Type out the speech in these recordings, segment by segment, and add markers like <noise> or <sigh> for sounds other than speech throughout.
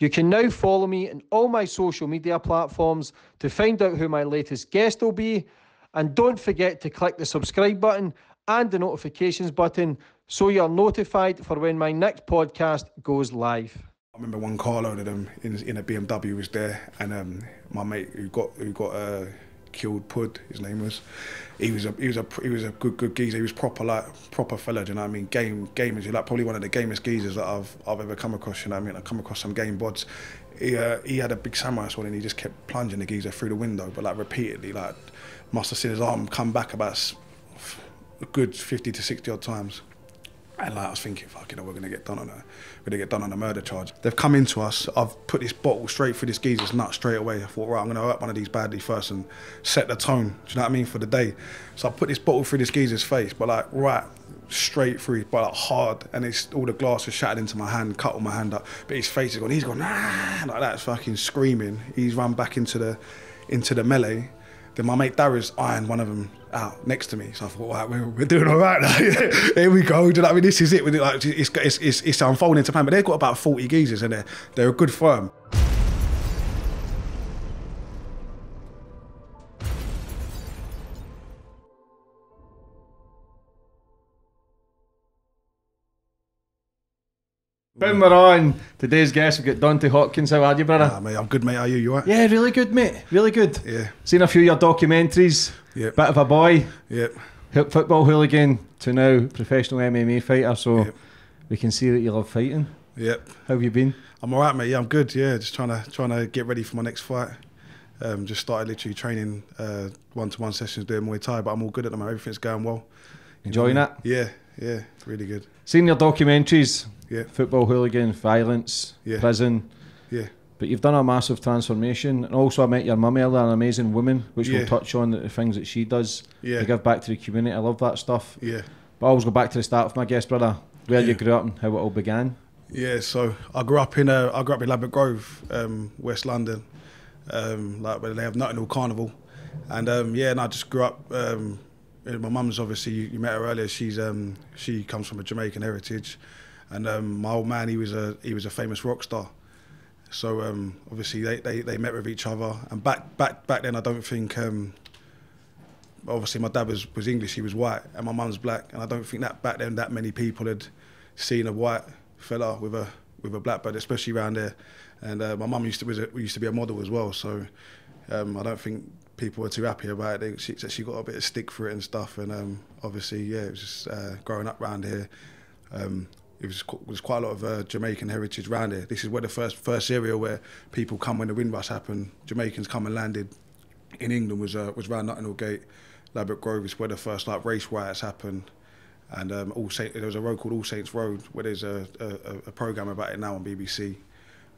You can now follow me on all my social media platforms to find out who my latest guest will be. And don't forget to click the subscribe button and the notifications button so you're notified for when my next podcast goes live. I remember one car load of them in, in a BMW was there, and um, my mate who got who got uh, killed, Pud, his name was. He was a he was a he was a good good geezer. He was proper like proper fella. Do you know what I mean? Game gamers. He's like probably one of the gamest geezers that I've I've ever come across. You know what I mean? I've come across some game bods. He uh, he had a big samurai sword and he just kept plunging the geezer through the window, but like repeatedly, like must have seen his arm come back about a good fifty to sixty odd times. And like I was thinking, fucking, know, we're gonna get done on a, we're gonna get done on a murder charge. They've come into us. I've put this bottle straight through this geezer's nut straight away. I thought, right, I'm gonna hurt one of these badly first and set the tone. Do you know what I mean for the day? So I put this bottle through this geezer's face, but like right straight through, but like hard, and it's all the glass was shattered into my hand, cut all my hand up. But his face is gone. He's gone, nah, like that, fucking screaming. He's run back into the, into the melee. Then my mate Darius ironed one of them out next to me. So I thought, right, we're, we're doing all right now. <laughs> Here we go. Do you know what I mean? This is it. Like, it's, it's, it's, it's unfolding to plan. But they've got about 40 geezers and they're, they're a good firm. Boom, we're on. Today's guest, we've got Dante Hawkins. How are you, brother? Ah, mate, I'm good, mate. How are you? You alright? Yeah, really good, mate. Really good. Yeah. Seen a few of your documentaries. Yep. Bit of a boy. Yep. Football hooligan to now professional MMA fighter. So Yep. we can see that you love fighting. Yep. How have you been? I'm alright, mate. Yeah, I'm good. Yeah, just trying to trying to get ready for my next fight. Um, just started literally training uh, one-to-one sessions doing Muay Thai, but I'm all good at the moment. Everything's going well. Enjoying it? Yeah, yeah, really good. Seen your documentaries. Yeah, Football hooligan, violence, Yeah. prison. yeah, But you've done a massive transformation. And also, I met your mum earlier, an amazing woman, which Yeah. we'll touch on the things that she does Yeah. to give back to the community. I love that stuff. yeah. But I always go back to the start of my guest, brother, where you grew up and how it all began. Yeah, so I grew up in uh, I grew up in Ladbroke Grove, um, West London, um, like where they have Notting Hill Carnival, and um, yeah, and I just grew up. Um, my mum's obviously you, you met her earlier. She's um, she comes from a Jamaican heritage, and um, my old man he was a he was a famous rock star. So um, obviously they, they, they met with each other, and back back back then I don't think. Um, obviously my dad was, was English, he was white, and my mum's black, and I don't think that back then that many people had seen a white fella with a with a black bird, especially around there. And uh, my mum used to was a, used to be a model as well, so um, I don't think people were too happy about it. She, she got a bit of stick for it and stuff, and um, obviously yeah, it was just uh, growing up around here. Um, it was qu- was quite a lot of uh, Jamaican heritage around here. This is where the first first area where people come when the Windrush happened. Jamaicans come and landed in England was uh, was round Notting Hill Gate, Ladbroke Grove is where the first like race riots happened, and um, All Saint, there was a road called All Saints Road where there's a, a, a program about it now on BBC,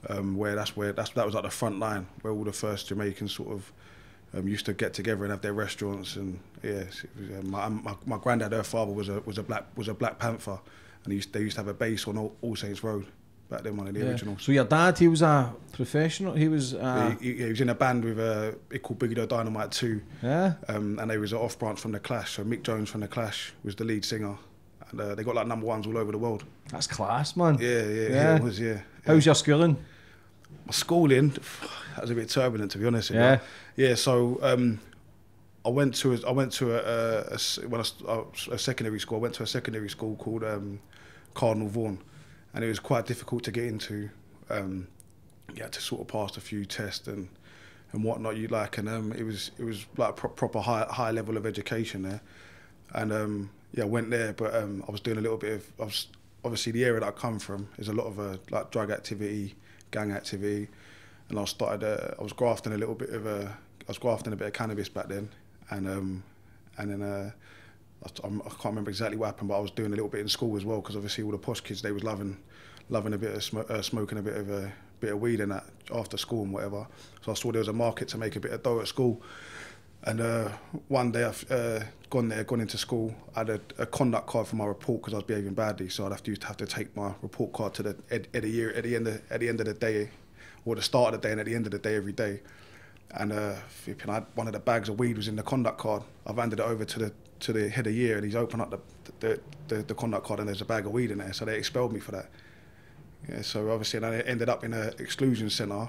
um, where that's where that's that was like the front line where all the first Jamaicans sort of um, used to get together and have their restaurants. And yes, was, uh, my, um, my my granddad, her father was a was a black was a Black Panther, and he used, they used to have a base on All, All Saints Road back then, one of the yeah. originals. So your dad, he was a professional. He was. Uh... He, he, he was in a band with a it called Biggie Doe Dynamite 2 Yeah. Um, and they was an off branch from the Clash. So Mick Jones from the Clash was the lead singer. And, uh, they got like number ones all over the world. That's class, man. Yeah, yeah, yeah. yeah it was, yeah, yeah. How's your schooling? My schooling? That was a bit turbulent, to be honest. you. Yeah. yeah. So um, I went to a, I went to a, a, a when I, a secondary school. I went to a secondary school called um, Cardinal Vaughan, and it was quite difficult to get into. Um, you had to sort of pass a few tests and and whatnot you like, and um, it was it was like pro- proper high high level of education there, and um, yeah, I went there, but um, I was doing a little bit of I was obviously the area that I come from is a lot of uh, like drug activity, gang activity, and I started. Uh, I was grafting a little bit of a. I was grafting a bit of cannabis back then, and um, and then uh, I, I can't remember exactly what happened, but I was doing a little bit in school as well because obviously all the posh kids they was loving, loving a bit of sm uh, smoking a bit of a bit of weed and that after school and whatever. So I saw there was a market to make a bit of dough at school. And uh, one day I've uh, gone there, gone into school. I had a, a conduct card for my report because I was behaving badly, so I'd have to, have to take my report card to the at, at the year at the end of, at the end of the day, or the start of the day and at the end of the day every day. And uh, one of the bags of weed was in the conduct card. I've handed it over to the to the head of year, and he's opened up the the, the, the conduct card, and there's a bag of weed in there. So they expelled me for that. Yeah, so obviously, I ended up in an exclusion centre,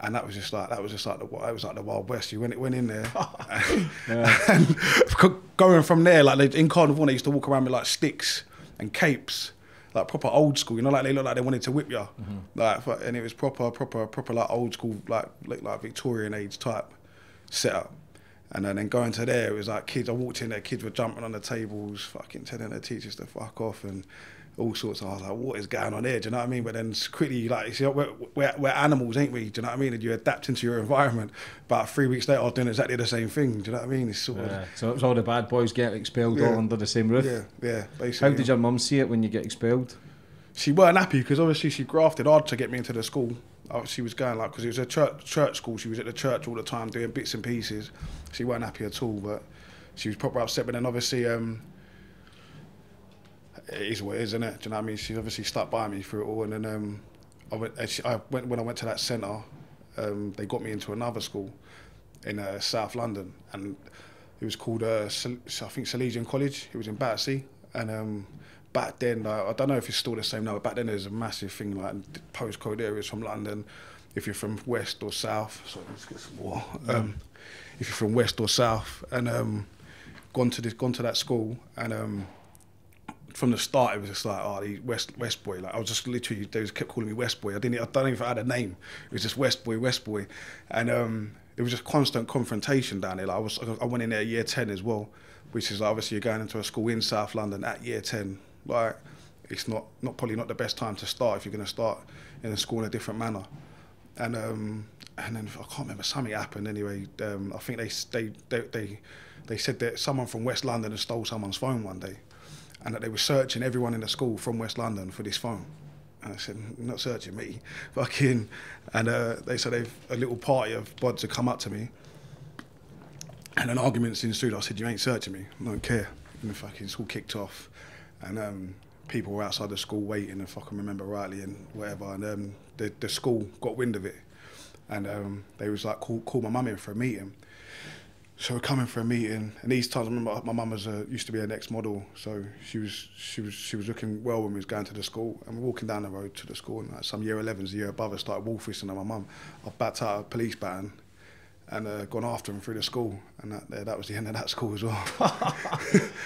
and that was just like that was just like the it was like the wild west. You went went in there, <laughs> <laughs> and <laughs> going from there, like in Carnival, they used to walk around with like sticks and capes, like proper old school. You know, like they looked like they wanted to whip you, mm-hmm. like and it was proper, proper, proper like old school, like like, like Victorian age type setup. And then, then going to there, it was like kids. I walked in there, kids were jumping on the tables, fucking telling their teachers to fuck off and all sorts. Of, I was like, what is going on here? Do you know what I mean? But then quickly, like, see, we're, we're, we're, animals, ain't we? Do you know what I mean? And you adapt into your environment. About three weeks later, I was doing exactly the same thing. Do you know what I mean? It's sort yeah. of, so it was all the bad boys getting expelled yeah. all under the same roof. Yeah, yeah, basically. How did your mum see it when you get expelled? She weren't happy because obviously she grafted hard to get me into the school. Oh, she was going like because it was a church church school. She was at the church all the time doing bits and pieces. She weren't happy at all, but she was proper upset. But then obviously, um, it is what it is, isn't it? Do you know what I mean? She obviously stuck by me through it all, and then um, I went. I went when I went to that centre. Um, they got me into another school in uh, South London, and it was called uh, I think Salesian College. It was in Battersea, and um, back then, like, I don't know if it's still the same now, but back then there was a massive thing like postcode areas from London. If you're from west or south, sorry, let's get some more. Um, if you're from west or south, and um, gone to this, gone to that school, and um, from the start it was just like, oh, West West boy. Like I was just literally they just kept calling me West boy. I didn't, I don't even had a name. It was just West boy, West boy, and um, it was just constant confrontation down there. Like I was, I went in there year ten as well, which is like obviously you're going into a school in South London at year ten like it's not not probably not the best time to start if you're going to start in a school in a different manner. And um, and then I can't remember something happened anyway. Um, I think they, they they they they said that someone from West London had stole someone's phone one day, and that they were searching everyone in the school from West London for this phone. And I said, not searching me, <laughs> fucking. And uh, they said they've a little party of buds had come up to me, and an argument's ensued. I said, you ain't searching me, I don't care. And the fucking school kicked off and um, people were outside the school waiting, if I can remember rightly, and whatever. And um, the the school got wind of it, and um, they was like, call, call my mum in for a meeting. So we're coming for a meeting, and these times, I remember my mum was a, used to be an ex-model, so she was she was she was looking well when we was going to the school, and we're walking down the road to the school, and like some year 11s, a year above us, started wolf whistling at my mum. I backed out a police ban, and uh, gone after him through the school, and that that was the end of that <laughs> school as well. <laughs>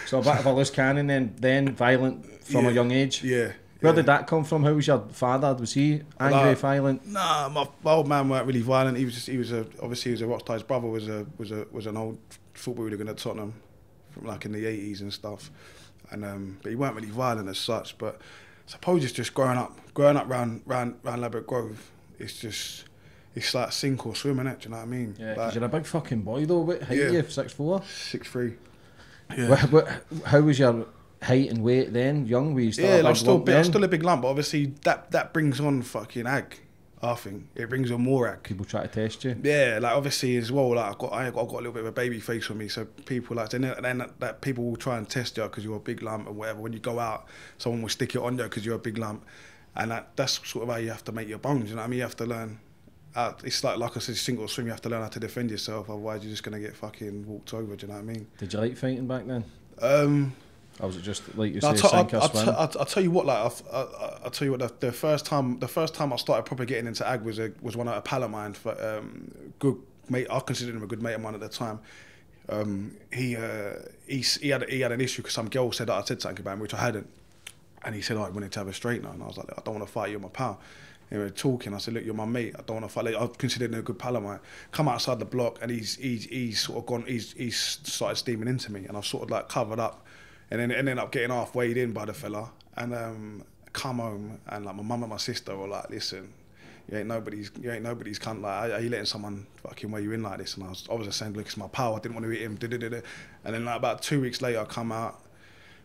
so a bit of a loose cannon then, then violent from yeah, a young age. Yeah, Where did that come from? How was your father? Was he angry, like, violent? Nah, my, my, old man weren't really violent. He was just he was a obviously he was a rock. His brother was a was a was an old football hooligan at Tottenham, from like in the eighties and stuff. And um, but he weren't really violent as such. But I suppose it's just growing up, growing up round round round Ladbroke Grove. It's just it's like sink or swim, innit? Do you know what I mean? Yeah, like, you're a big fucking boy though. What height yeah. you? Six four. Six three. Yeah. What, what, how was your height and weight then? Young? we you still? Yeah, I'm still big, I'm still a big lump. But obviously, that that brings on fucking ag. I think it brings on more ag. People try to test you. Yeah, like obviously as well. Like I got, I got, I got a little bit of a baby face on me, so people like then, then that, that people will try and test you because you're a big lump or whatever. When you go out, someone will stick it on you because you're a big lump, and that, that's sort of how you have to make your bones. You know what I mean? You have to learn uh, it's like like I said, single swim. You have to learn how to defend yourself. Otherwise, you're just gonna get fucking walked over. Do you know what I mean? Did you like fighting back then? Um, or was it just like you no, say, I'll, I'll, I'll, I'll, I'll tell you what. Like I, I, tell you what. The, the, first time, the first time I started probably getting into ag was a, was one of a pal of mine. For um, good mate, I considered him a good mate of mine at the time. Um, he uh, he he had he had an issue because some girl said that I said something about him, which I hadn't. And he said, oh, I wanted to have a straightener. And I was like, I don't want to fight you, my pal we were talking. I said, "Look, you're my mate. I don't want to fight. Like, I consider him a good pal of mine. Come outside the block, and he's he's he's sort of gone. He's he's started steaming into me, and I've sort of like covered up, and then ended up getting half weighed in by the fella, and um, come home, and like my mum and my sister were like, "Listen, you ain't nobody's you ain't nobody's cunt. Like, are you letting someone fucking weigh you in like this?" And I was was just saying, "Look, it's my power I didn't want to hit him." And then like about two weeks later, I come out,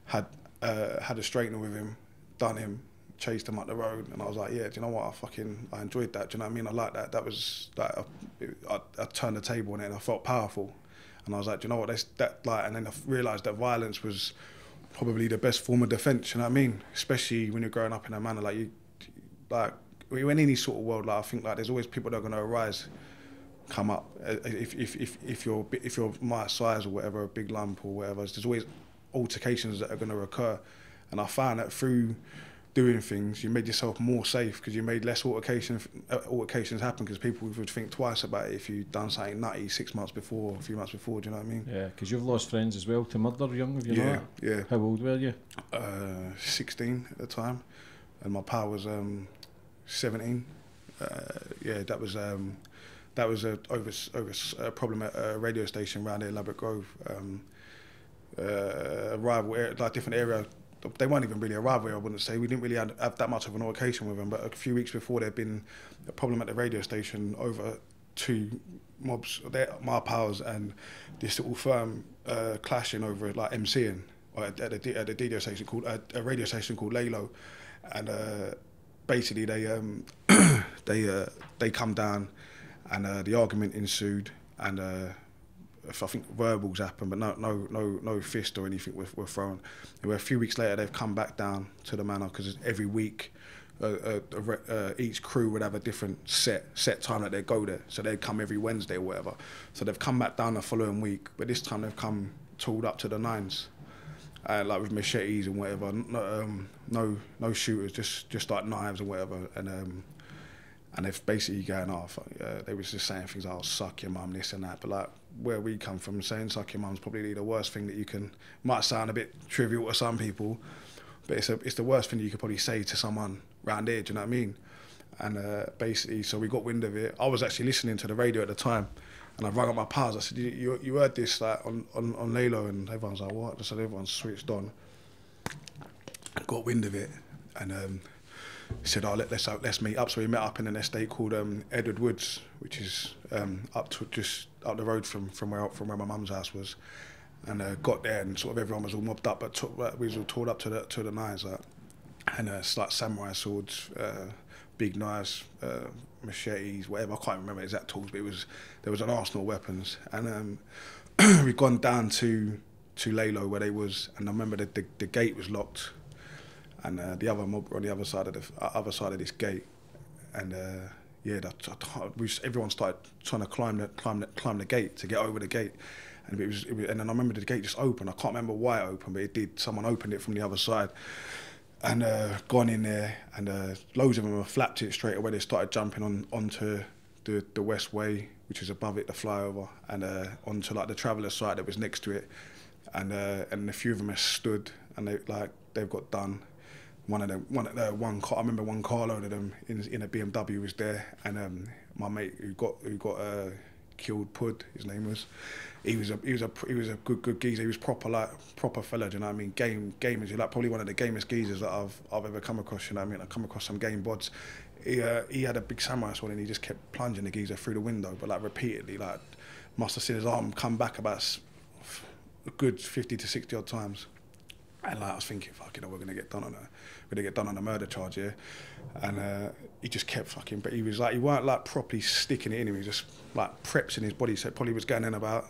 had uh, had a straightener with him, done him chased him up the road, and I was like, yeah, do you know what? I fucking I enjoyed that. Do you know what I mean? I like that. That was like I, I, I turned the table on it, and I felt powerful. And I was like, do you know what? That's that like, and then I realised that violence was probably the best form of defence, you know what I mean? Especially when you're growing up in a manner like you, like, in any sort of world, like, I think like there's always people that are going to arise, come up. Uh, if, if, if, if, you're, if you're my size or whatever, a big lump or whatever, there's always altercations that are going to occur. And I find that through doing things, you made yourself more safe because you made less altercation, uh, altercations happen because people would think twice about it if you'd done something nutty six months before, a few months before. Do you know what I mean? Yeah, because you've lost friends as well to murder, young, have you yeah, not? yeah. How old were you? Uh, 16 at the time, and my pal was um, 17. Uh, yeah, that was um, that was a over over a problem at a radio station around here Ladbroke Grove. Um, uh, a rival like different area. they weren't even really a rivalry, I wouldn't say. We didn't really have, have that much of an altercation with them, but a few weeks before there'd been a problem at the radio station over two mobs, my pals and this little firm uh, clashing over like MCing at, at, a, at a radio station called a, a radio station called Lalo, and uh, basically they um, <clears throat> they uh, they come down, and uh, the argument ensued, and. Uh, I think verbals happened, but no no no no fist or anything were, were thrown. And a few weeks later, they've come back down to the manor because every week. Uh, uh, uh, each crew would have a different set set time that they go there, so they'd come every Wednesday or whatever. So they've come back down the following week, but this time they've come tooled up to the nines uh, like with machetes and whatever. No, um, no, no shooters, just just like knives and whatever. And um, and they've basically going off. Uh, they was just saying things like, "I'll suck your mum," this and that. But like where we come from, saying "suck your mum's" probably the worst thing that you can. Might sound a bit trivial to some people, but it's a, it's the worst thing you could probably say to someone round here. Do you know what I mean? And uh, basically, so we got wind of it. I was actually listening to the radio at the time. And I rang up my pals. I said, you, you, you heard this like on, on, on Lalo? And everyone's like, what? I said, everyone's switched on. Got wind of it. And um, he said, "Oh, let, let's, out, let's meet up." So we met up in an estate called um, Edward Woods, which is um, up to just up the road from from where from where my mum's house was, and uh, got there and sort of everyone was all mobbed up, but t- uh, we was all tore up to the to the nines, like, and uh, it's like samurai swords, uh, big knives, uh, machetes, whatever. I can't remember exact tools, but it was there was an arsenal of weapons, and um, <clears throat> we'd gone down to to Lalo where they was, and I remember the, the, the gate was locked and uh, the other mob on the other side of the uh, other side of this gate, and uh, yeah, that, we, everyone started trying to climb the climb the, climb the gate to get over the gate. And, it was, it was, and then I remember the gate just opened. I can't remember why it opened, but it did. Someone opened it from the other side and uh, gone in there, and uh, loads of them have flapped it straight away. They started jumping on onto the the West Way, which is above it, the flyover, and uh, onto like the traveller site that was next to it, and and a few of them have stood, and they like they've got done. One of them, one of the one car. I remember one carload of them in in a BMW was there, and um, my mate who got who got uh, killed, Pud, his name was he was a he was a he was a good good geezer. He was proper like proper fella. Do you know what I mean? Game gamers. He's like probably one of the gamest geezers that I've I've ever come across. You know what I mean? I come across some game bods. He uh, he had a big samurai sword and he just kept plunging the geezer through the window, but like repeatedly. Like must have seen his arm come back about a good fifty to sixty odd times. And like I was thinking, fucking, know, we're gonna get done on a, we're gonna get done on a murder charge here. And uh, he just kept fucking, but he was like, he weren't like properly sticking it in him. He was just like preps in his body. So probably was going in about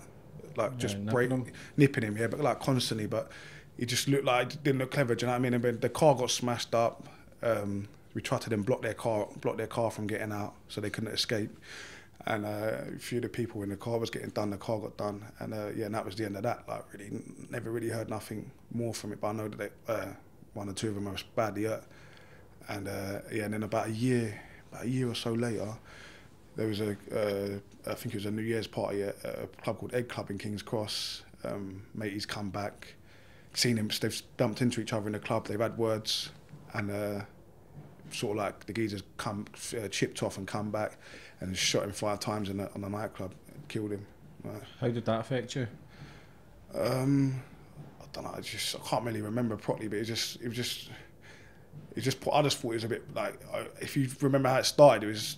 like yeah, just break, him. nipping him, yeah, but like constantly. But he just looked like didn't look clever. Do you know what I mean? And the car got smashed up. Um, we tried to then block their car, block their car from getting out, so they couldn't escape. And uh, a few of the people in the car was getting done. The car got done, and uh, yeah, and that was the end of that. Like really, never really heard nothing more from it. But I know that they, uh, one or two of them was badly hurt. And uh, yeah, and then about a year, about a year or so later, there was a, uh, I think it was a New Year's party at a club called Egg Club in King's Cross. Um, mate's come back, seen him, they've bumped into each other in the club, they've had words, and uh, sort of like the geezers come, uh, chipped off and come back and shot him five times in the, on the nightclub, killed him. How did that affect you? Um, I don't know. I just I can't really remember properly, but it just it was just it just I just thought it was a bit like if you remember how it started, it was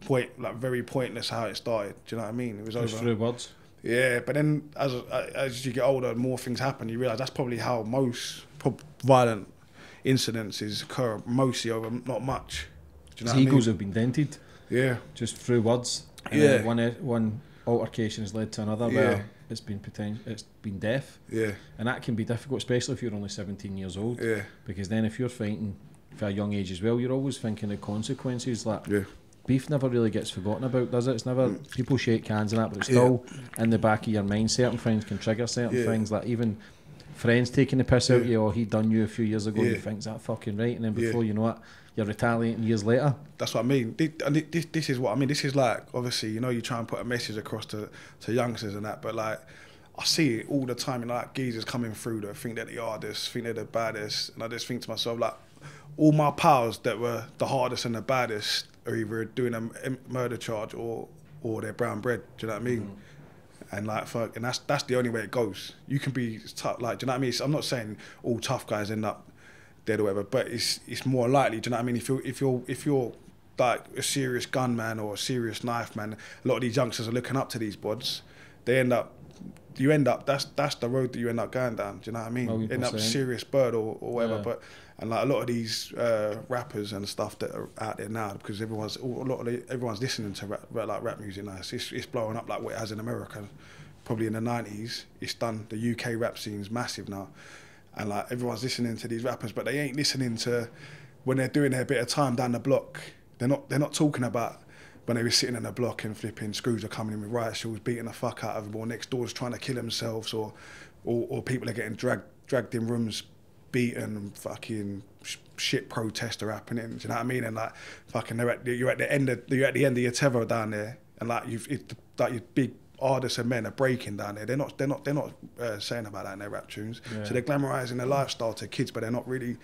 point like very pointless how it started. Do you know what I mean? It was Just over. through words. Yeah, but then as as you get older, more things happen. You realise that's probably how most violent incidences occur, mostly over not much. Do you know egos I mean? have been dented. Yeah. Just through words. And yeah. One one altercation has led to another. Yeah. Where it's been potential it's been deaf. Yeah. And that can be difficult, especially if you're only 17 years old. Yeah. Because then if you're fighting for a young age as well, you're always thinking of consequences. Like yeah. beef never really gets forgotten about, does it? It's never mm. people shake hands and that, but it's yeah. still in the back of your mind. Certain things can trigger certain yeah. things. Like even friends taking the piss out of you, or he done you a few years ago, and you Yeah. think, is that fucking right? And then Yeah. before you know it, you're retaliating years later. That's what I mean. And this, this is what I mean. This is like obviously, you know, you try and put a message across to, to youngsters and that, but like I see it all the time. You know, like geezers coming through that think that they are this, think they're the baddest, and I just think to myself like, all my pals that were the hardest and the baddest are either doing a murder charge or or they're brown bread. Do you know what I mean? Mm-hmm. And like fuck, and that's that's the only way it goes. You can be tough, like do you know what I mean? I'm not saying all tough guys end up dead or whatever, but it's it's more likely. Do you know what I mean? If you're if you're if you're like a serious gunman or a serious knife man, a lot of these youngsters are looking up to these bods. They end up, you end up. That's that's the road that you end up going down. Do you know what I mean? End up percent. serious bird or, or whatever. Yeah. But and like a lot of these uh, rappers and stuff that are out there now, because everyone's a lot of the, everyone's listening to rap, like rap music now. It's, it's blowing up like what it has in America. Probably in the nineties, it's done. The UK rap scene's massive now, and like everyone's listening to these rappers, but they ain't listening to when they're doing their bit of time down the block. They're not they're not talking about when they were sitting in the block and flipping screws are coming in with riot shields, beating the fuck out of them, or next door's trying to kill themselves, or or, or people are getting dragged dragged in rooms, beaten, fucking shit protests are happening. Do you know what I mean? And like fucking, they're at you're at the end of you're at the end of your tether down there, and like you've it, like your big artists and men are breaking down there. They're not they're not they're not uh, saying about that in their rap tunes. Yeah. So they're glamorizing their lifestyle to kids, but they're not really.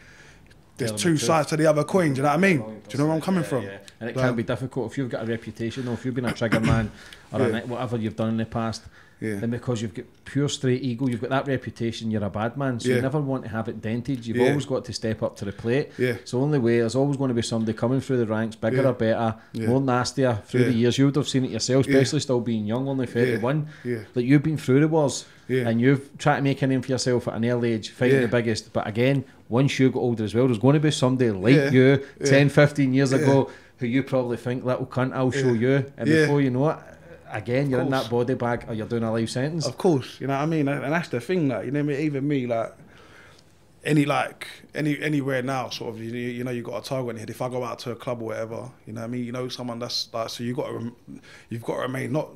There's two sides to the other coin. Do you know what I mean? Do you know where I'm coming Yeah, from? yeah. And it Like- can be difficult if you've got a reputation, or if you've been a trigger man, <coughs> or Yeah. whatever you've done in the past. Yeah. Then because you've got pure straight ego, you've got that reputation, you're a bad man. So Yeah. you never want to have it dented. You've Yeah. always got to step up to the plate. Yeah. So only way there's always going to be somebody coming through the ranks, bigger or better, more nastier through the years. You would have seen it yourself, especially still being young, only 31. Yeah. That you've been through the wars. And you've tried to make a name for yourself at an early age, fighting the biggest. But again, once you get older as well, there's going to be somebody like you Yeah. 10, 15 years ago who you probably think, little cunt, I'll show you. And before you know it, again, you're in that body bag or you're doing a life sentence. Of course, you know what I mean, and that's the thing. Like you know, even me, like any like any anywhere now, sort of. You, you know, you got a target in your head. If I go out to a club or whatever, you know what I mean. You know, someone that's like so you got to you've got to remain not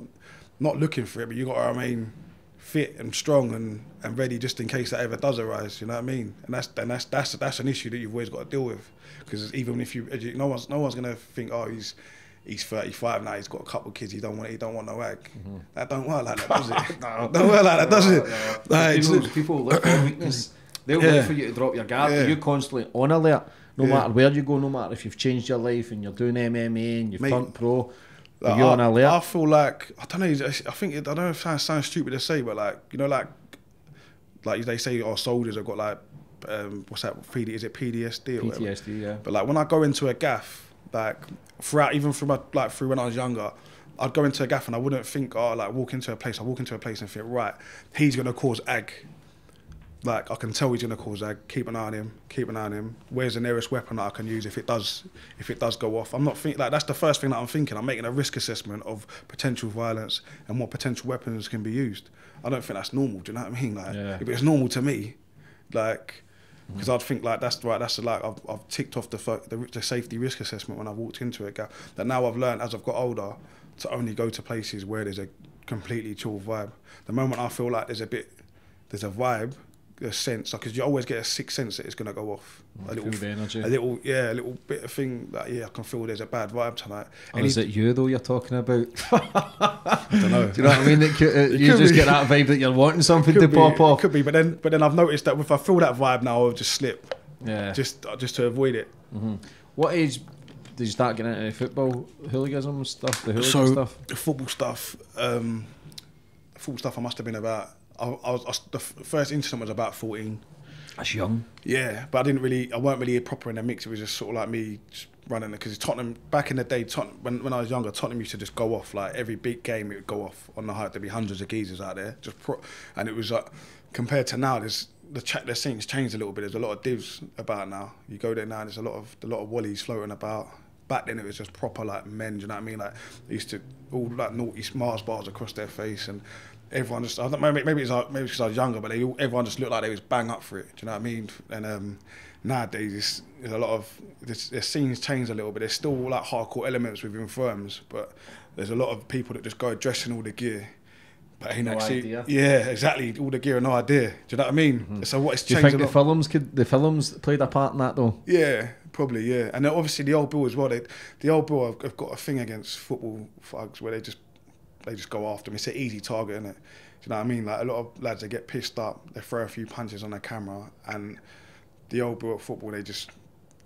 not looking for it, but you got to remain fit and strong and, and ready just in case that ever does arise. You know what I mean? And that's and that's that's that's an issue that you've always got to deal with because even if you no one's no one's gonna think oh he's. He's 35 now. He's got a couple of kids. He don't want. He don't want no egg. That <laughs> <laughs> don't work like that, does it? No. don't work like that, does it? Like, people, people look for <coughs> weakness. They'll Yeah. look for you to drop your guard. Yeah. You're constantly on alert. No Yeah. matter where you go, no matter if you've changed your life and you're doing MMA and you've Mate, turned pro, Like, you're I, on alert. I feel like I don't know. I think it, I don't know if it sounds stupid to say, but like you know, like like they say, our soldiers have got like um, what's that? PD, is it PTSD or whatever? PTSD, yeah. But like when I go into a gaff, like throughout, even through my like through when I was younger, I'd go into a gaff and I wouldn't think, oh, like walk into a place. I walk into a place and think, right, he's gonna cause ag. Like I can tell he's gonna cause ag. Keep an eye on him. Keep an eye on him. Where's the nearest weapon that I can use if it does if it does go off? I'm not think like that's the first thing that I'm thinking. I'm making a risk assessment of potential violence and what potential weapons can be used. I don't think that's normal. Do you know what I mean? Like Yeah. if it's normal to me, like because I'd think like that's right. That's like I've, I've ticked off the, the, the safety risk assessment when I walked into it. That now I've learned as I've got older to only go to places where there's a completely chill vibe. The moment I feel like there's a bit, there's a vibe a sense, because you always get a sixth sense that it's gonna go off. A feel the energy. a little, yeah, a little bit of thing that yeah, I can feel there's a bad vibe tonight. And is it you though you're talking about? <laughs> I don't know. <laughs> Do you know what I mean? It could, uh, you just be. get that vibe that you're wanting something to be, pop off. Could be, but then, but then I've noticed that if I feel that vibe now, I'll just slip, Yeah. just just to avoid it. what age did you start getting into football hooliganism stuff? The hooligan so stuff. the football stuff, um, football stuff. I must have been about. I, I was I, the first incident was about fourteen. That's young. Yeah, but I didn't really. I weren't really proper in the mix. It was just sort of like me running because Tottenham back in the day. Tottenham, when when I was younger, Tottenham used to just go off like every big game. It would go off on the height. There'd be hundreds of geezers out there. Just pro, and it was like compared to now. There's the chat. The scene's changed a little bit. There's a lot of divs about now. You go there now. There's a lot of a lot of wallies floating about. Back then it was just proper like men. Do you know what I mean? Like they used to all like naughty Mars bars across their face and. Everyone just, I don't, maybe, maybe it's like, maybe because I was younger, but they everyone just looked like they was bang up for it. Do you know what I mean? And um, nowadays, it's, there's a lot of the, the scenes change a little bit. There's still like hardcore elements within firms, but there's a lot of people that just go dressing all the gear, but ain't No actually. idea. Yeah, exactly. All the gear and no idea. Do you know what I mean? So what it's Do you changed think the films could the films played a part in that though? Yeah, probably. Yeah, and obviously the old bill as well. They, the old bill have, have got a thing against football thugs where they just they just go after them. It's an easy target, isn't it? Do you know what I mean? Like a lot of lads, they get pissed up, they throw a few punches on the camera, and the old bill at football, they just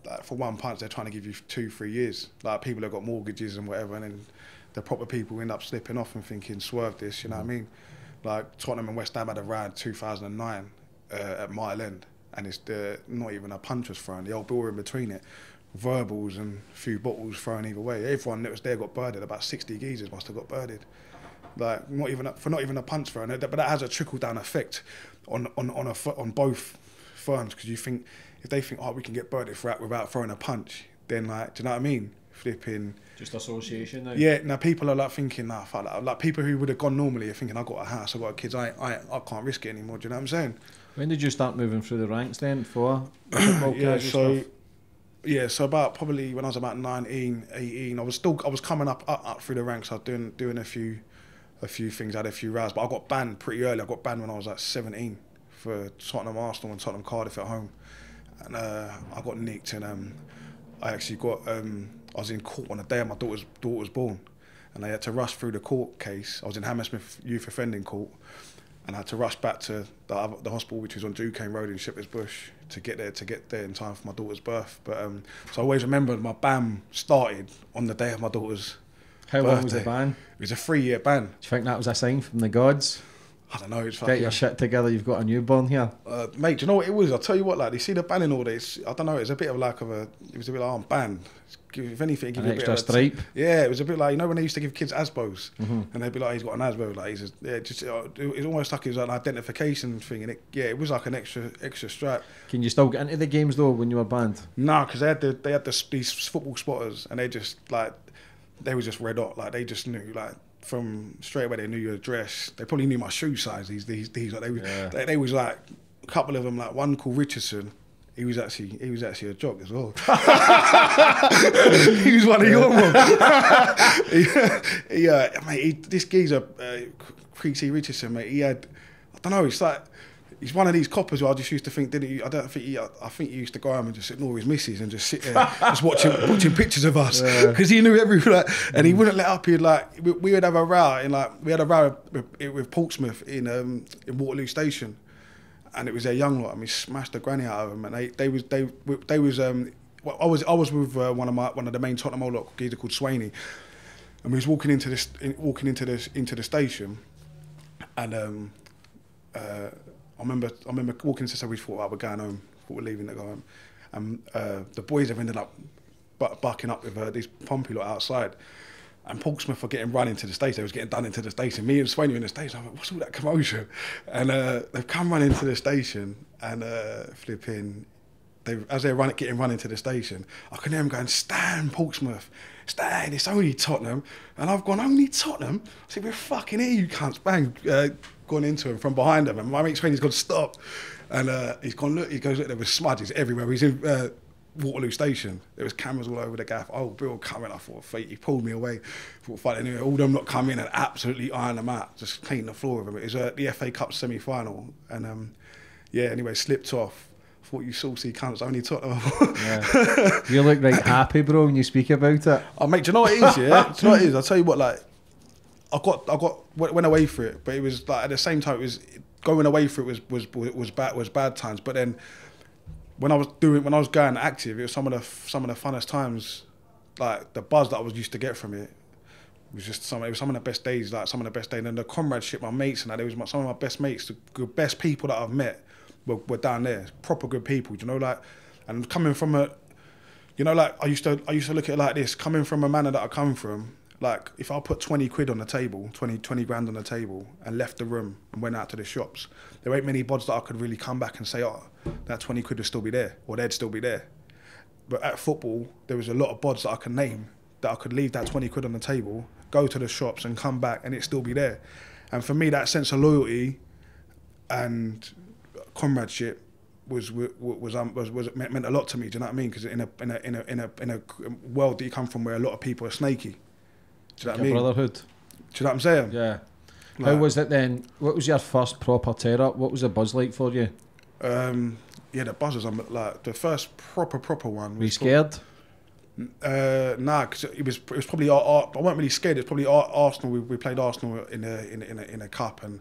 like for one punch, they're trying to give you two, three years. Like people have got mortgages and whatever, and then the proper people end up slipping off and thinking, swerve this. You know what I mean? Like Tottenham and West Ham had a round 2009 uh, at Mile End, and it's the, not even a punch was thrown. The old were in between it. Verbals and a few bottles thrown either way. Everyone that was there got birded. About 60 geezers must have got birded. Like not even a, for not even a punch thrown. But that has a trickle down effect on on on a on both firms because you think if they think oh we can get birded for that without throwing a punch, then like do you know what I mean? Flipping. Just association now. Yeah, now people are like thinking, nah, fuck that. Like people who would have gone normally are thinking, I got a house, I got kids, I, I, I can't risk it anymore. Do you know what I'm saying? When did you start moving through the ranks then for <coughs> football yeah, so stuff? Yeah, so about probably when I was about 19, 18, I was still I was coming up up, up through the ranks. I was doing doing a few a few things, I had a few rows, but I got banned pretty early. I got banned when I was like 17 for Tottenham Arsenal and Tottenham Cardiff at home, and uh, I got nicked and um, I actually got um, I was in court on the day of my daughter's daughter was born, and I had to rush through the court case. I was in Hammersmith Youth Offending Court, and I had to rush back to the, the hospital, which was on Du Cane Road in Shepherd's Bush, to get there to get there in time for my daughter's birth. But um, so I always remember my ban started on the day of my daughter's. How long was the birthday. ban? It was a three-year ban. Do you think that was a sign from the gods? I don't know. It's Get your shit together, you've got a newborn here. uh, mate. Do you know what it was? I'll tell you what. Like, you see the banning all It's, I don't know. It's a bit of like of a. It was a bit like oh, I'm banned. If anything, give An you a bit extra of a- stripe. Yeah, it was a bit like you know when they used to give kids ASBOs, Mm-hmm. and they'd be like, "He's got an ASBO." Like he's a, yeah, just uh, it almost like it was an identification thing, and it yeah, it was like an extra extra stripe. Can you still get into the games though when you were banned? Nah, because they had the, they had the, these football spotters, and they just like they were just red hot. Like they just knew like from straight away they knew your address. They probably knew my shoe size. These these these like they Yeah. they, they was like a couple of them like one called Richardson. He was actually he was actually a jock as well. <laughs> he was one of your ones. <laughs> yeah, uh, mate, he, this geezer, uh, Creasy Richardson, mate. He had I don't know. It's like he's one of these coppers who I just used to think didn't he? I don't think he. I I think he used to go home and just ignore his missus and just sit there, just watching <laughs> watching pictures of us because he knew every like, and he wouldn't let up. He'd like we, we would have a row in like we had a row with, with Portsmouth in um, in Waterloo Station, and it was their young lot, and we smashed the granny out of them. And they they was they they was um well, I was I was with uh, one of my one of the main Tottenham old lot geezer called Swaney, and we was walking into this in, walking into this into the station, and um uh I remember I remember walking into so we thought oh, we're going home, thought we're leaving to go home, and uh, the boys have ended up bucking up with uh, these pompy lot outside. And Portsmouth were getting run into the station. They was getting done into the station. Me and Swain were in the station. I'm like, what's all that commotion? And uh, they've come running into the station and uh, flipping they as they're running, getting run into the station, I can hear them going, Stan Portsmouth, Stan, it's only Tottenham. And I've gone, only Tottenham? I said, we're fucking here, you cunts. Bang, uh, gone into him from behind him. And my mate Swain's gone, stop. And uh, he's gone, look, he goes, look, there was smudges everywhere. He's in uh, Waterloo Station. There was cameras all over the gaff. Oh, Bill coming. I thought, fate, he pulled me away. thought, fight anyway. All them not come in and absolutely iron them out, just clean the floor of them. It was uh, the FA Cup semi final. And um, yeah, anyway, slipped off. Thought you saucy cunts only Tottenham. Yeah. <laughs> you look right happy, bro, when you speak about it. Oh, mate, do you know what it is? Yeah, do you know what it is? I'll tell you what. Like, I got, I got, went went away for it, but it was like at the same time, it was going away for it was was was bad was bad times. But then when I was doing, when I was going active, it was some of the some of the funnest times. Like the buzz that I was used to get from it was just some. It was some of the best days, like some of the best days, and the comradeship, my mates, and that. It was my, some of my best mates, the best people that I've met were, were down there. Proper good people, you know, like, and coming from a you know, like I used to, I used to look at it like this. Coming from a manner that I come from, like if I put twenty quid on the table, 20, 20 grand on the table, and left the room and went out to the shops, there ain't many bods that I could really come back and say, oh, that twenty quid would still be there, or they'd still be there. But at football, there was a lot of bods that I could name that I could leave that twenty quid on the table, go to the shops, and come back, and it'd still be there. And for me, that sense of loyalty and comradeship was was was, um, was, was meant, meant a lot to me. Do you know what I mean? Because in a in a in a in a in a world that you come from where a lot of people are snaky. Do you know what I mean? brotherhood. Do you know what I'm saying? Yeah. How was it then? What was your first proper tear up? What was the buzz like for you? Um, yeah, the buzzers. I'm like the first proper proper one. Were you scared? Uh, nah, because it was it was probably Ar- Ar- I wasn't really scared. It was probably Ar- Arsenal. We, we played Arsenal in a in a, in a in a cup and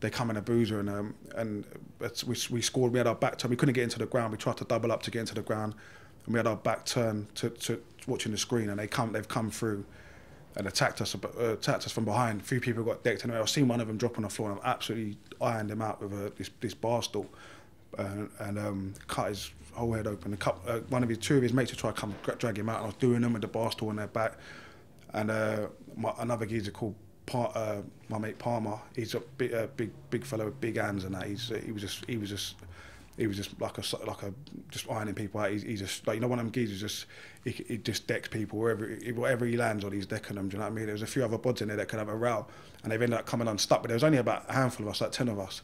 they come in a boozer and um and we we scored. We had our back turn. We couldn't get into the ground. We tried to double up to get into the ground, and we had our back turn to, to watching the screen. And they come they've come through and attacked us uh, attacked us from behind. few people got decked anyway. I've seen one of them drop on the floor and I've absolutely ironed him out with a, this, this bar stool uh, and um, cut his whole head open. A couple, uh, one of his two of his mates to try to come drag him out and I was doing them with the bar stool on their back. And uh, my, another geezer called Par, uh, my mate Palmer. He's a big, uh, big, big fellow with big hands and that. He's uh, he was just he was just he was just like a like a just ironing people out. He's, he's just like you know one of them geezers just he, he just decks people wherever he- whatever he lands on. He's decking them. Do you know what I mean? There was a few other buds in there that could have a row, and they've ended up coming unstuck. But there was only about a handful of us, like ten of us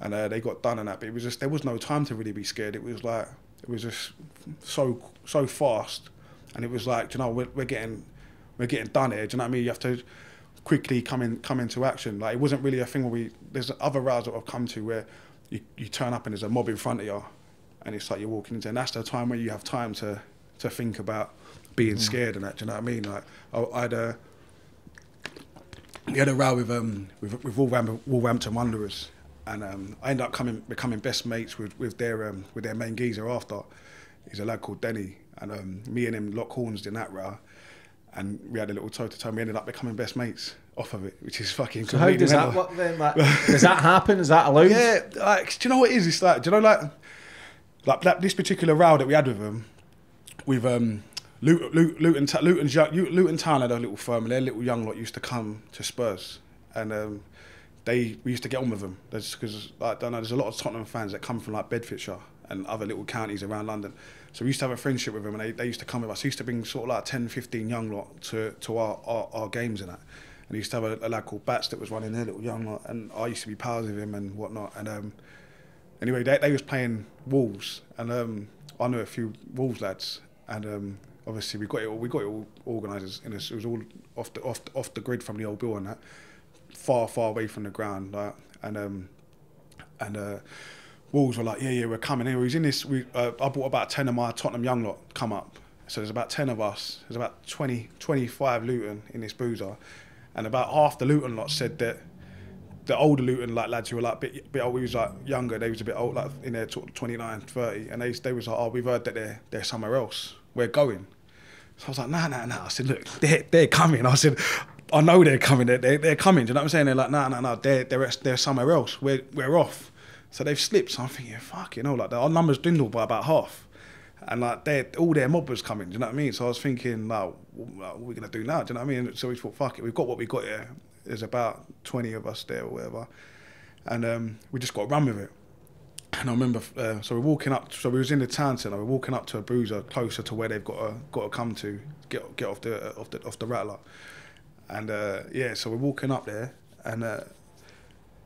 and uh, they got done and that. But it was just there was no time to really be scared. It was like it was just so so fast, and it was like you know we're, we're getting we're getting done here. Do you know what I mean? You have to quickly come in come into action. Like it wasn't really a thing where we there's other routes that I've come to where you, you turn up and there's a mob in front of you, and it's like you're walking into, and that's the time where you have time to to think about being scared and that. Do you know what I mean? Like I, I'd. Uh, we had a row with um with, with Wolverhampton, Wolverhampton Wanderers, and um, I ended up coming becoming best mates with, with their um, with their main geezer after. He's a lad called Denny, and um, me and him locked horns in that row, and we had a little toe to toe. We ended up becoming best mates off of it, which is fucking. So how does that work then? Like, does that happen? Is that allowed? <laughs> Yeah, like, do you know what it is? It's like, do you know, like, like that, this particular row that we had with them, with um, Luton, Luton, Luton, Luton Town had a little firm, and their little young lot used to come to Spurs, and um, they we used to get on with them. That's because I don't know, there's a lot of Tottenham fans that come from like Bedfordshire and other little counties around London. So we used to have a friendship with them, and they, they used to come with us. He used to bring sort of like 10, 15 young lot to to our, our, our games and that. And he used to have a, a lad called Bats that was running their little young lot, and I used to be pals with him and whatnot. And um, anyway, they, they was playing Wolves, and um, I knew a few Wolves lads, and um, obviously we got it all, we got it all organised. In a, it was all off the off off the grid from the old bill and that, far far away from the ground, like, and um, and uh, Wolves were like, yeah yeah we're coming. Anyway, he's in this. We uh, I brought about ten of my Tottenham young lot come up. So there's about 10 of us, there's about 20, 25 Luton in this boozer. And about half the Luton lot said that the older Luton like lads who were like bit, bit old, we was like younger, they was a bit old, like in their tw- 29, 30, and they they was like, oh, we've heard that they're they're somewhere else. We're going. So I was like, nah, nah, nah. I said, look, they're they're coming. I said, I know they're coming. They're they're, they're coming. Do you know what I'm saying? They're like, nah, nah, nah. They're they're they're somewhere else. We're we're off. So they've slipped. So I'm thinking, fuck, you know, like our numbers dwindled by about half. And like they all their mob was coming, do you know what I mean? So I was thinking, like, what are we gonna do now? Do you know what I mean? So we thought, fuck it, we've got what we got here. There's about twenty of us there or whatever, and um, we just got to run with it. And I remember, uh, so we're walking up. So we was in the town centre. We're walking up to a bruiser closer to where they've got to got to come to get get off the off the off the rattler. And uh, yeah, so we're walking up there, and uh,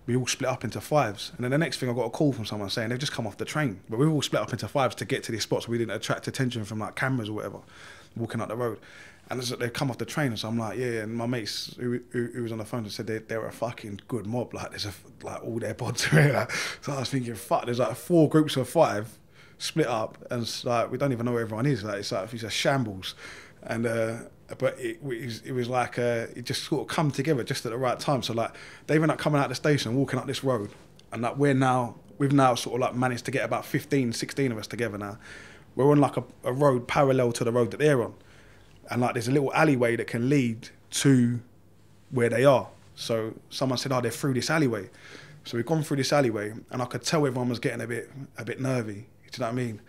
we all split up into fives. And then the next thing, I got a call from someone saying they've just come off the train. But we all split up into fives to get to this spot so we didn't attract attention from like cameras or whatever, walking up the road. And they come off the train, and so I'm like, yeah. And my mates who, who, who was on the phone said they, they were a fucking good mob. Like, there's a, like all their pods are <laughs> here. So I was thinking, fuck, there's like four groups of five split up, and like, we don't even know where everyone is. Like, it's like, it's a shambles. And, uh, but it, was it was like uh, it just sort of come together just at the right time. So like they ended up coming out of the station walking up this road, and like we're now we've now sort of like managed to get about 15, 16 of us together now. We're on like a, a road parallel to the road that they're on, and like there's a little alleyway that can lead to where they are. So someone said, "Oh, they're through this alleyway." So we've gone through this alleyway, and I could tell everyone was getting a bit a bit nervy. Do you know what I mean?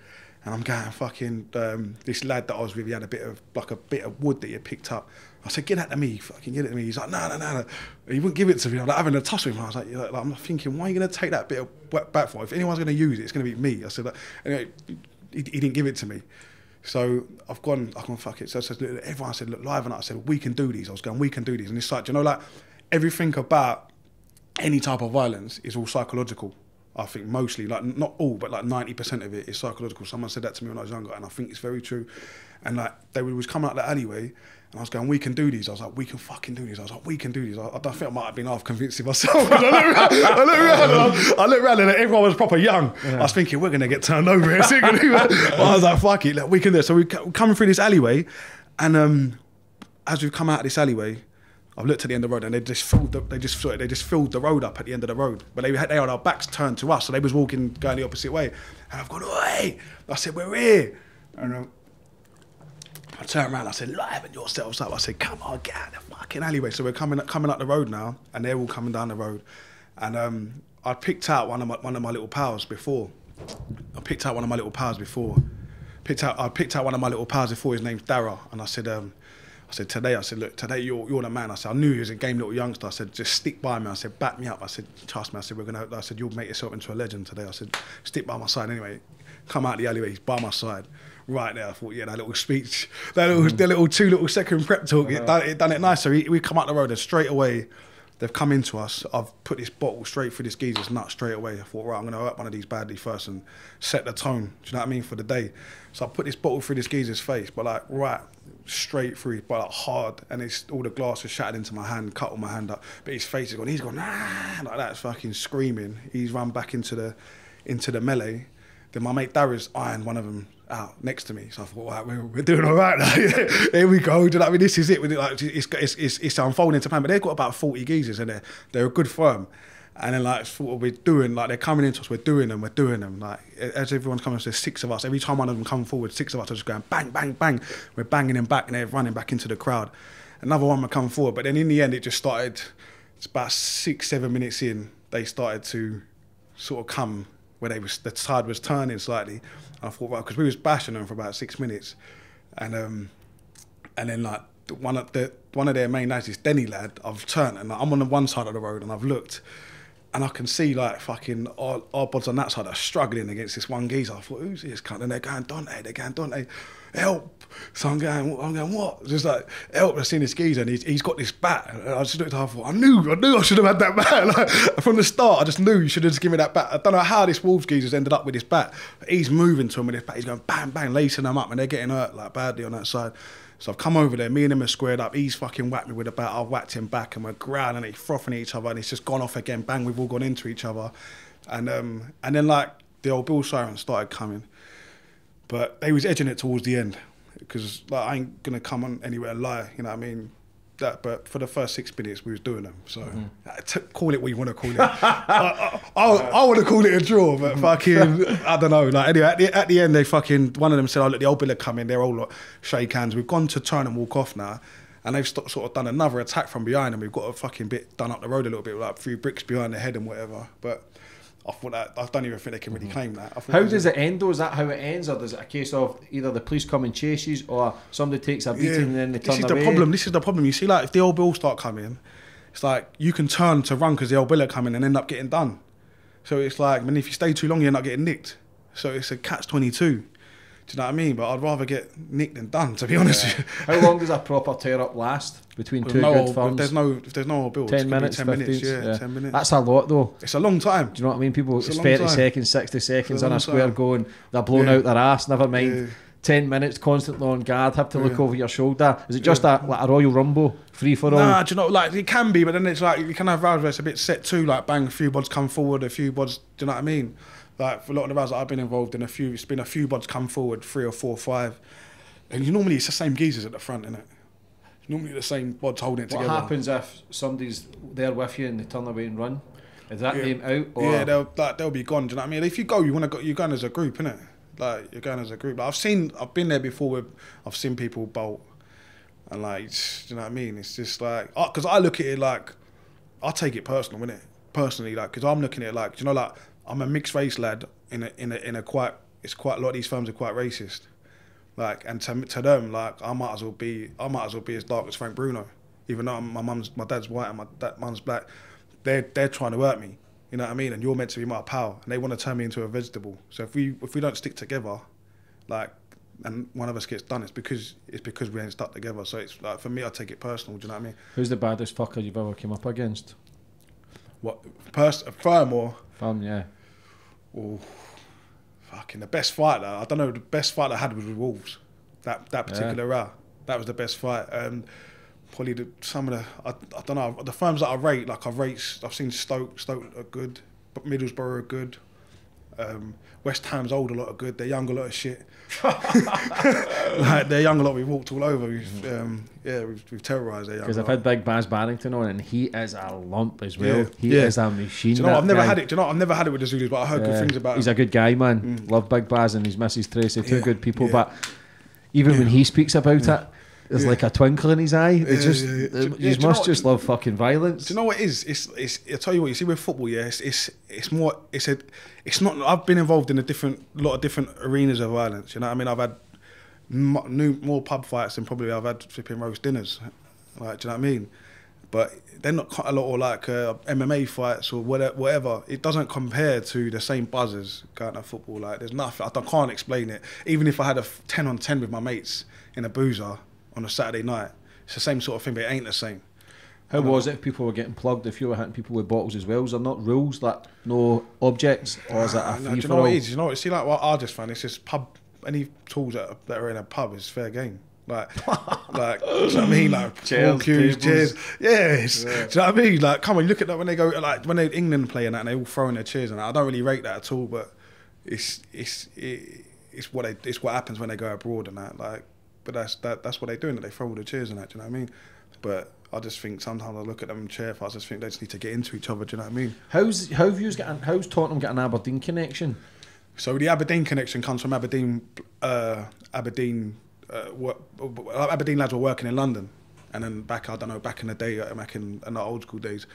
And I'm going fucking um, this lad that I was with. He had a bit of like a bit of wood that he had picked up. I said, "Get that to me, fucking get it to me." He's like, "No, no, no, no." He wouldn't give it to me. I'm like having a tussle with him. I was like, like, "I'm thinking, why are you going to take that bit of back for? If anyone's going to use it, it's going to be me." I said, like, anyway, he, he didn't give it to me. So I've gone, I've gone, fuck it. So everyone said, look, live and I said, we can do these. I was going, we can do these. And it's like, you know, like everything about any type of violence is all psychological. I think mostly, like not all, but like ninety percent of it is psychological. Someone said that to me when I was younger, and I think it's very true. And like they would was coming out the alleyway, And I was going, we can do these. I was like, we can fucking do these. I was like, we can do these. I, I don't think I might have been half convincing myself. <laughs> I looked around, I looked around, and I, around and everyone was proper young. I was thinking, we're going to get turned over here. <laughs> I was like, fuck it, we can do it. So we we're coming through this alleyway. And um, as we've come out of this alleyway, I've looked at the end of the road and they just filled the, they just they just filled the road up at the end of the road. But they had they had our backs turned to us, so they was walking going the opposite way. And I've gone, Oi! I said, We're here. And um, I turned around, I said, liven yourselves up. I said, come on, get out of the fucking alleyway. So we're coming coming up the road now, and they're all coming down the road. And um, I picked out one of my one of my little pals before. I picked out one of my little pals before. Picked out I picked out one of my little pals before. His name's Dara, and I said, um, I said today, I said, look, today you're you're the man. I said, I knew he was a game little youngster. I said, just stick by me. I said, back me up. I said, trust me. I said, we're gonna. I said, you'll make yourself into a legend today. I said, stick by my side anyway. Come out the alleyway. He's by my side. Right there, I thought, yeah, that little speech, that little, that little two little second prep talk, it, done, it done it nice. So we, we come out the road and straight away, they've come into us. I've put this bottle straight through this geezer's nut straight away. I thought, right, I'm going to hurt one of these badly first and set the tone. Do you know what I mean for the day? So I put this bottle through this geezer's face, but like right straight through, but like hard, and it's all the glass was shattered into my hand, cut all my hand up. But his face is gone. He's gone ah, like that, fucking screaming. He's run back into the into the melee. Then my mate Darius ironed one of them out next to me. So I thought, right, we're, we're doing all right now. <laughs> Here we go. Do you know I mean? This is it. Like, it's, it's, it's, it's unfolding to plan. But they've got about 40 geezers and they're, they're a good firm. And then like what we're doing, like they're coming into us, we're doing them, we're doing them. Like as everyone's coming, there's six of us. Every time one of them come forward, six of us are just going bang, bang, bang. We're banging them back and they're running back into the crowd. Another one would come forward, but then in the end, it just started. It's about six, seven minutes in, they started to sort of come where they was the tide was turning slightly. I thought, well, because we was bashing them for about six minutes, and um, and then like one of the one of their main lads, this Denny lad, I've turned and I'm on the one side of the road and I've looked, and I can see like fucking our, our bods on that side are struggling against this one geezer. I thought, who's this cunt? And they're going Dante, they're going Dante, help. So I'm going, I'm going, what? Just like help. I've seen this geezer and he's, he's got this bat. And I just looked at I knew, I knew I should have had that bat. <laughs> Like, from the start, I just knew you should have just given me that bat. I don't know how this Wolves geezer's ended up with this bat. He's moving to him with this bat. He's going bang, bang, lacing them up and they're getting hurt like badly on that side. So I've come over there, me and him are squared up. He's fucking whacked me with a bat. I've whacked him back and we're growling and he's frothing at each other and it's just gone off again. Bang, we've all gone into each other. And um, and then like the old Bill Siren started coming. But they was edging it towards the end. Because like I ain't gonna come on anywhere and lie, you know what I mean? That, but for the first six minutes, we was doing them. So uh, t- call it what you want to call it. <laughs> I, I, I, I want to call it a draw, but fucking, <laughs> I don't know. Like anyway, at the, at the end, they fucking one of them said, "Oh look, the old Billa come in. They're all like, shake hands. We've gone to turn and walk off now." And they've st- sort of done another attack from behind, and we've got a fucking bit done up the road a little bit, like three bricks behind the head and whatever. But I thought that I don't even think they can really mhm. claim that. How does it end though? Is that how it ends, or is it a case of either the police come and chases, or somebody takes a beating and then they this turn is away? the problem. This is the problem. You see, like if the old bill start coming, it's like you can turn to run because the old bill are coming and end up getting done. So it's like, I mean, if you stay too long, you end up getting nicked. So it's a catch twenty two. Do you know what I mean? But I'd rather get nicked than done, to be <laughs> honest. you. How long does a proper tear up last between With two no good firms? There's no, if there's no it's ten minutes, ten 15, minutes, yeah, ten minutes. That's a lot though. it's a long time. Do you know what I mean? People, It's it's, 30 time. seconds, 60 seconds on a square going, they're blown Yeah. out their ass, never mind. Yeah. 10 minutes constantly on guard, have to look Yeah. over your shoulder. Is it just a, like a Royal Rumble, free for all? Nah, do you know, like it can be, but then it's like you can have rounds where it's a bit set too. Like bang, a few bods come forward, a few bods. Do you know what I mean? Like for a lot of the rounds that I've been involved in, a few it's been a few buds come forward, three or four, five, and you normally it's the same geezers at the front, isn't it? Normally the same bods holding it what together. happens if somebody's there with you and they turn away and run? Is that Yeah. them out? Or Yeah, they'll like they'll be gone. Do you know what I mean? If you go, you want to go. You're going as a group, innit? Like you're going as a group. Like, I've seen, I've been there before. With, I've seen people bolt, and like, do you know what I mean? It's just like, because I look at it like, I take it personal, innit? Personally, like, because I'm looking at it like, do you know, like, I'm a mixed race lad in a in a in a quite. It's quite a lot of these firms are quite racist. Like, and to to them, like, I might as well be, I might as well be as dark as Frank Bruno, even though my mum's, my dad's white and my dad, mum's black. They're they're trying to hurt me. You know what I mean? And you're meant to be my pal, and they want to turn me into a vegetable. So if we if we don't stick together, like, and one of us gets done, it's because it's because we ain't stuck together. So it's like for me, I take it personal. Do you know what I mean? Who's the baddest fucker you've ever came up against? What firm or Fun, yeah. Oh, fucking the best fight that I don't know. The best fight I had was with Wolves. That that Yeah. particular round. that was the best fight. Um, probably the, some of the I, I don't know the firms that I rate like I've rated I've seen Stoke Stoke are good, but Middlesbrough are good. Um, West Ham's old a lot of good. They're young a lot of shit. <laughs> like they're young a lot. We've walked all over. We've um, yeah, we've, we've terrorised their young. Because I've had Big Baz Barrington on, and he is a lump as well. Yeah, He yeah. is a machine. Do you know I've never guy. had it. Do you know? I've never had it with the Zulus, but I heard Yeah. good things about He's him. a good guy, man. Mm. Love Big Baz and his Mrs. Tracy. Two good people, but even when he speaks about it, there's Yeah. like a twinkle in his eye. It's Yeah, just yeah, you do you know must just love fucking violence. Do you know what it is? It's it's. I tell you what. You see with football, yeah, it's it's, it's more. It's a. It's not. I've been involved in a different lot of different arenas of violence. You know what I mean? I've had m- new more pub fights than probably I've had flipping roast dinners. Like, do you know what I mean? But they're not quite a lot of like uh, MMA fights or whatever, whatever. It doesn't compare to the same buzzers going to football. Like, there's nothing. I can't explain it. Even if I had a ten on ten with my mates in a boozer on a Saturday night, it's the same sort of thing, but it ain't the same. How was it if people were getting plugged? If you were hitting people with bottles as well, is there not rules that no objects, or is it a Ah, no, do you know what all? it is? You know, what- see, like what I just found, it's just pub. Any tools that are, that are in a pub is fair game. Like, <laughs> like, do you know what I mean? Like, Chairs, cues, chairs. Yes. Do you know what I mean? Like, come on, look at that when they go, like, when they England play and that, and they all throw in their chairs and that. I don't really rate that at all, but it's it's it, it's what they it's what happens when they go abroad and that. Like, but that's that that's what they're doing. That they throw all the chairs and that. Do you know what I mean? But I just think sometimes I look at them chair fights. I just think they just need to get into each other. Do you know what I mean? How's how you got? How's Tottenham getting Aberdeen connection? So the Aberdeen connection comes from Aberdeen. Uh, Aberdeen, uh, work, Aberdeen lads were working in London, and then back I don't know back in the day, uh, back in, in the old school days,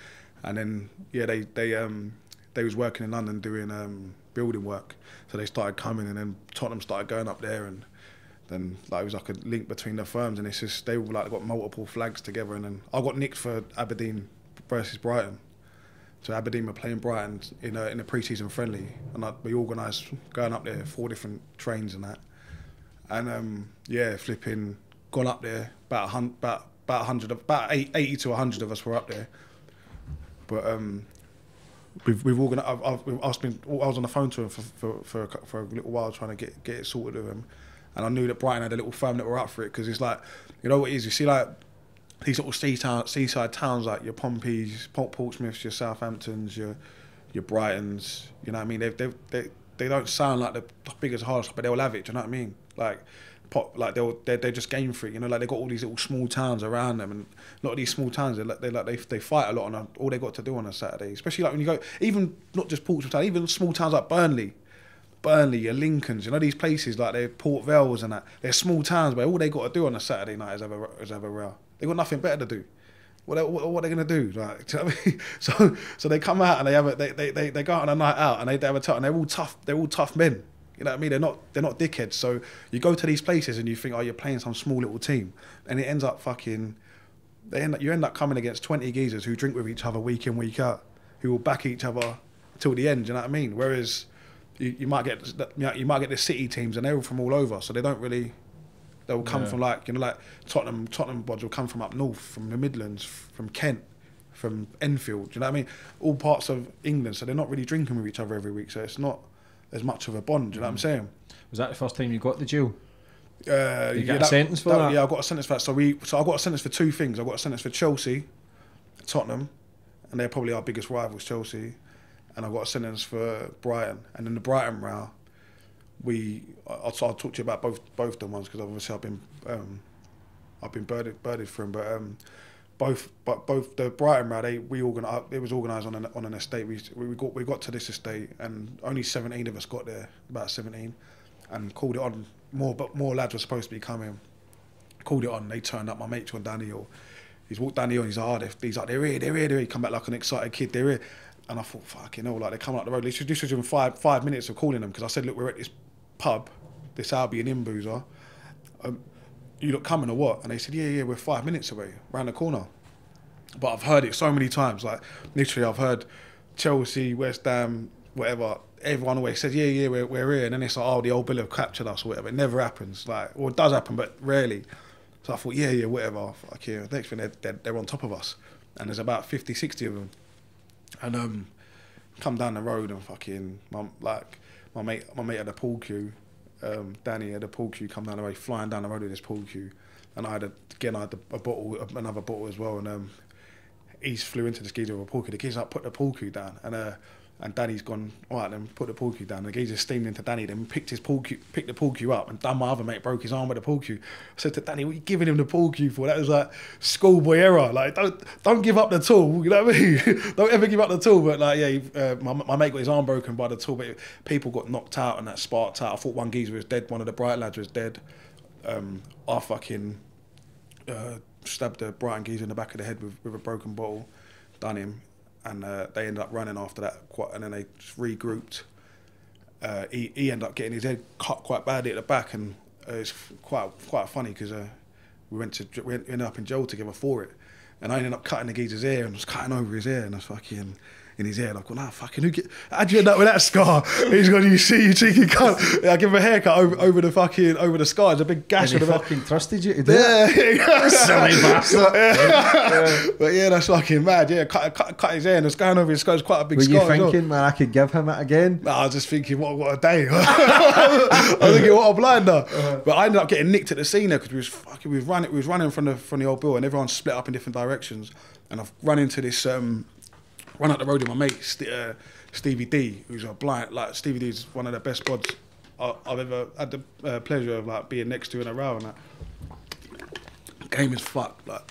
and then yeah they they um they was working in London doing um building work, so they started coming, and then Tottenham started going up there, and then like it was like a link between the firms, and it's just they were like got multiple flags together, and then I got nicked for Aberdeen versus Brighton. So Aberdeen were playing Brighton in a in a pre-season friendly, and I, we organised going up there four different trains and that, and um, yeah, flipping gone up there about a hun- about about hundred about eight, 80 to hundred of us were up there, but um, we've we've organised. I've, I've, I've been I was on the phone to him for for for a, for a little while trying to get get it sorted with him, and I knew that Brighton had a little firm that were up for it because it's like you know what it is you see like these little seaside, seaside towns like your Pompeys, Port Portsmouths, your Southamptons, your your Brightons. You know what I mean? They they they, they don't sound like the biggest hardest, but they'll have it. Do you know what I mean? Like. Pop, like they'll they're, they're just game for it, you know. Like they got all these little small towns around them, and a lot of these small towns they like they like they, they fight a lot on a, all they got to do on a Saturday. Especially like when you go, even not just Portsmouth town, even small towns like Burnley, Burnley, your Lincolns, you know these places like they're Port Vales and that. They're small towns, but all they got to do on a Saturday night is have a is have a row. They got nothing better to do. What they, what, are they gonna do? Like, <laughs> do you know I mean? So so they come out and they have a, they, they, they, they go out on a night out and they, they have a and they're all tough. They're all tough men. You know what I mean? They're not they're not dickheads. So you go to these places and you think, oh, you're playing some small little team, and it ends up fucking. They end up, you end up coming against twenty geezers who drink with each other week in week out, who will back each other till the end. You know what I mean? Whereas you, you might get you, know, you might get the city teams and they're from all over, so they don't really. They'll come Yeah. from like you know like Tottenham. Tottenham bods will come from up north, from the Midlands, from Kent, from Enfield. You know what I mean? All parts of England, so they're not really drinking with each other every week. So it's not as much of a bond. Do you know what I'm saying? Was that the first time you got the jail? Uh, You get a sentence for that? Yeah, I got a sentence for that. So we, so I got a sentence for two things. I got a sentence for Chelsea, Tottenham, and they're probably our biggest rivals, Chelsea, and I got a sentence for Brighton. And in the Brighton row, we, I'll, I'll talk to you about both both the ones because obviously I've been, um, I've been birded, birded for them, but um, both, but both the Brighton row, they we organised. It was organised on an on an estate. We we got we got to this estate, and only seventeen of us got there, about seventeen, and called it on. More but more lads were supposed to be coming. Called it on. They turned up. My mate John Daniel. He's walked down the hill. He's like, oh, he's like, they're here, they're here, they're here. Come back like an excited kid. They're here. And I thought, fucking hell, like they're coming up the road. This was, within five five minutes of calling them because I said, look, we're at this pub, this Albion in Boozer. Um, you look coming or what? And they said, yeah, yeah, we're five minutes away, round the corner. But I've heard it so many times. Like literally, I've heard Chelsea, West Ham, whatever. Everyone always says, "Yeah, yeah, we're, we're here," and then it's like, "Oh, the old Bill have captured us," or whatever. It never happens. Like, well, it does happen, but rarely. So I thought, yeah, yeah, whatever. Fuck yeah. Next thing, they're, they're, they're on top of us, and there's about 50, 60 of them. And um, come down the road and fucking, my, like, my mate, my mate had a pool cue. Um, Danny had a pool cue come down the road, flying down the road with this pool cue. and I had a, again I had a, a bottle, another bottle as well, and um, he's flew into the geezer with a pool cue. The kids like, put the pool cue down, and uh, and Danny's gone, all right, then put the pool cue down. The geezer steamed into Danny, then picked his pool cue, picked the pool cue up, and done my other mate broke his arm with the pool cue. I said to Danny, what are you giving him the pool cue for? That was like schoolboy error. Like, don't don't give up the tool. <laughs> You know what I mean? <laughs> don't ever give up the tool. But like, yeah, uh, my, my mate got his arm broken by the tool, but people got knocked out and that sparked out. I thought one geezer was dead. One of the bright lads was dead. Um, I fucking uh, stabbed the Brighton geezer in the back of the head with, with a broken bottle, done him, and uh, they ended up running after that. Quite, and then they just regrouped. Uh, he, he ended up getting his head cut quite badly at the back, and uh, it's quite quite funny because uh, we went to we ended up in jail together for it, and I ended up cutting the geezer's ear and was cutting over his ear, and I was fucking in his ear. And I've gone, ah, fucking, who get, how'd you end up with that scar? <laughs> He's gone, you see, you cheeky cunt. I give him a haircut over, over the fucking, over the scar. There's a big gash. And he on the fucking trusted you to do it. Yeah, <laughs> Silly bastard. yeah. But yeah, that's fucking mad. Yeah, cut, cut, cut his hair and it's going over his scar. It's quite a big Were scar. you as well. thinking, man, I could give him it again? Nah, I was just thinking, what, what a day. <laughs> I was thinking, what a blinder. Uh-huh. But I ended up getting nicked at the scene there because we was fucking, we was running, we was running from the from the old bill, and everyone split up in different directions. And I've run into this, um, run up the road with my mate St- uh, Stevie D, who's a blind. Like Stevie D is one of the best pods I've ever had the uh, pleasure of like being next to in a row and that. Game is fucked. Like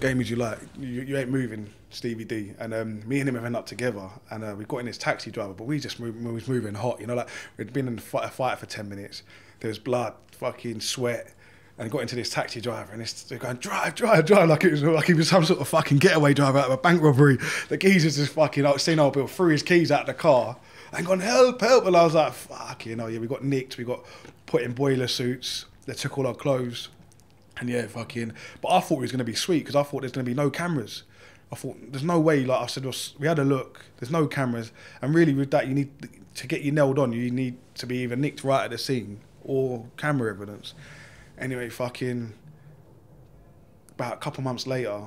game is you like you, you ain't moving. Stevie D and um, me and him have ended up together, and uh, we got in this taxi driver, but we just we was moving hot, you know, like we'd been in a fight, a fight for ten minutes. There was blood, fucking sweat, and got into this taxi driver, and they're going drive, drive, drive, like it was like he was some sort of fucking getaway driver out of a bank robbery. The geezer's just fucking like seen old Bill threw his keys out of the car and gone help, help, and I was like, fuck, you know, yeah, we got nicked, we got put in boiler suits, they took all our clothes. And yeah, fucking. But I thought it was to be sweet because I thought there's going to be no cameras. I thought there's no way. Like I said, we had a look. There's no cameras, and really with that, you need to get you nailed on. You need to be either nicked right at the scene or camera evidence. Anyway, fucking. About a couple months later,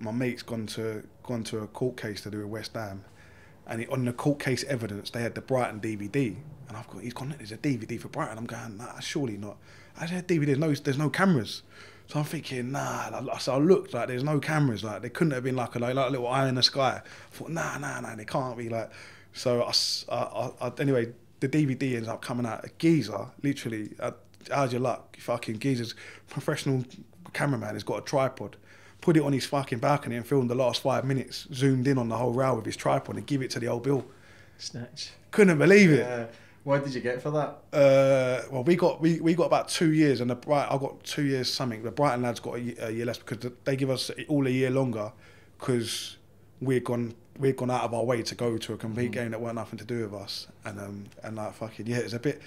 my mate's gone to gone to a court case to do with West Ham, and it, on the court case evidence they had the Brighton DVD, and I've got he's gone. There's a DVD for Brighton. I'm going, nah, surely not. I said DVD. There's no there's no cameras. So I'm thinking, nah. Like, So I looked like there's no cameras. Like they couldn't have been like a like, like a little eye in the sky. I thought, nah, nah, nah. They can't be like. So I, I- I- I- anyway, the DVD ends up coming out. A geezer, literally. Uh, how's your luck? Fucking geezer's professional cameraman has got a tripod. Put it on his fucking balcony and filmed the last five minutes. Zoomed in on the whole row with his tripod and give it to the old Bill. Snatch. Couldn't believe it. Yeah. What did you get for that? Uh, well, we got we, we got about two years, and the Bright I got two years something. The Brighton lads got a, ye- a year less because they give us all a year longer because we'd gone we'd gone out of our way to go to a complete game that weren't nothing to do with us, and um and like fucking yeah, it's a bit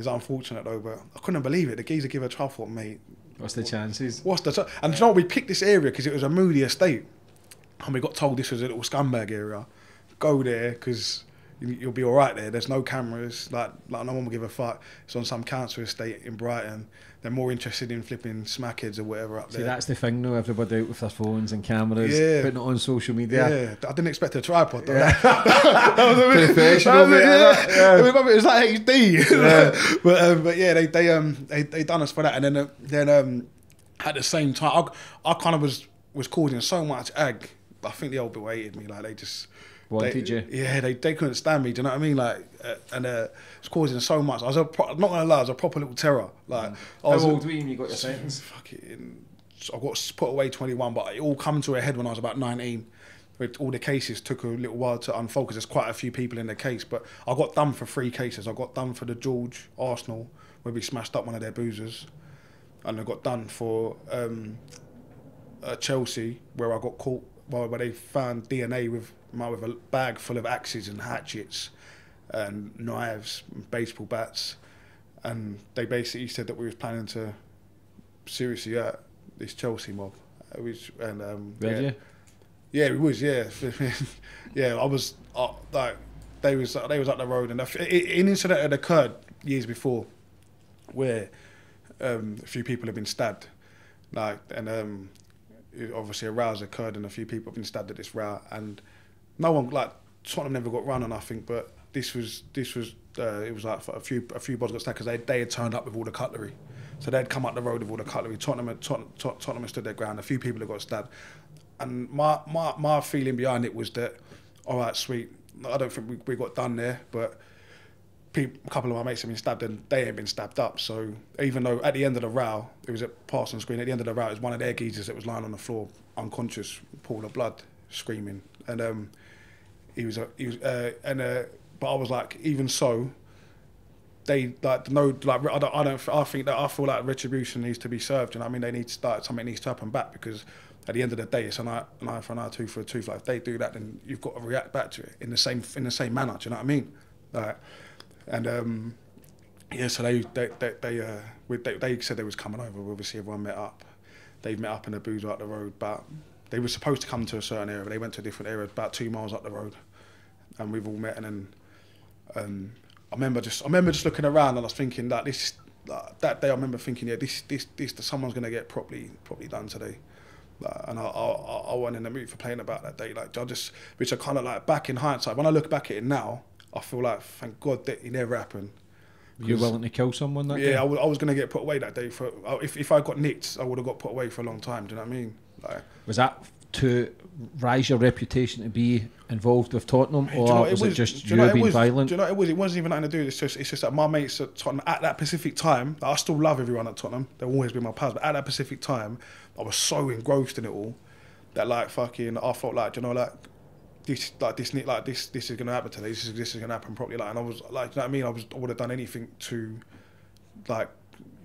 it's unfortunate though, but I couldn't believe it. The geezer give a I thought, mate, What's the chances? What's the? And do you know? We picked this area because it was a moody estate, and we got told this was a little scumbag area. Go there because you'll be all right there. There's no cameras. Like, like no one will give a fuck. It's on some council estate in Brighton. They're more interested in flipping smackheads or whatever up See, there. that's the thing though. Everybody out with their phones and cameras, Yeah. putting it on social media. yeah. I didn't expect a tripod. Though. <laughs> that was a bit Professional, that was yeah. yeah. It was- It was like HD. <laughs> but um, but yeah, they they um they, they done us for that, and then uh, then um at the same time, I, I kind of was was causing so much ag. I think the old people hated me. Like they just Wanted they, you. Yeah, they, they couldn't stand me. Do you know what I mean? Like, uh, and uh, it was causing so much. I was a pro- I'm not gonna lie, I was a proper little terror. Like, I How was old were you when you got your sentence? <laughs> fucking I got put away 21, but it all come to a head when I was about 19. With all the cases took a little while to unfold because there's quite a few people in the case. But I got done for three cases. I got done for the George Arsenal where we smashed up one of their boozers, and I got done for um, uh, Chelsea where I got caught well, where they found DNA with my with a bag full of axes and hatchets and knives, and baseball bats, and they basically said that we was planning to seriously hurt this Chelsea mob. It was, and um, Did yeah, you? yeah, it was. Yeah, <laughs> yeah. I was uh, like, they was they was up the road, and a f- i- an incident had occurred years before, where um, a few people had been stabbed, like, and um, obviously a row's occurred, and a few people have been stabbed at this row, and no one like Tottenham never got run on, I think, but this was this was uh, it was like a few a few bods got stabbed because they they had turned up with all the cutlery. So they'd come up the road with all the cutlery. Tottenham, had, Tottenham, stood their ground. A few people had got stabbed, and my my my feeling behind it was that, all right, sweet. I don't think we, we got done there, but peop a couple of my mates have been stabbed and they ain't been stabbed up. So even though at the end of the row, it was at Parsons Green, at the end of the row, it was one of their geezers that was lying on the floor, unconscious, pool of blood, screaming. And um, he was, a, he was, uh, and uh, but I was like, even so, they like no like I don't, I don't I think that I feel like retribution needs to be served. You know I mean? They need to start something needs to happen back because at the end of the day, it's an eye, an eye for an eye, tooth for a tooth. Like if they do that, then you've got to react back to it in the same in the same manner. Do you know what I mean? Like, and um, yeah, so they they they they, uh, we, they they said they was coming over. Obviously, everyone met up. They've met up in a booze up the road, but they were supposed to come to a certain area. But they went to a different area, about two miles up the road, and we've all met. And then um, I remember just I remember just looking around and I was thinking that this like, that day I remember thinking yeah this this this someone's gonna get properly properly done today. And I, I, I wasn't in the mood for playing about that day. Like I just, which I kind of like back in hindsight. When I look back at it now, I feel like thank God that it never happened. You're willing to kill someone that day? Yeah, I was, I was gonna get put away that day for if if I got nicked, I would have got put away for a long time. Do you know what I mean? Like, Was that to rise your reputation to be involved with Tottenham, do you or know what was, it just you you, know it being was, violent? Do you know it was? It wasn't even nothing to do. It's just it's just that my mates at Tottenham at that specific time. I still love everyone at Tottenham. They've always been my pals, but at that specific time, I was so engrossed in it all that like fucking I felt like do you know like this like this like this this is gonna happen today. This is this is gonna happen properly. Like and I was like you know what I mean. I was I would have done anything to like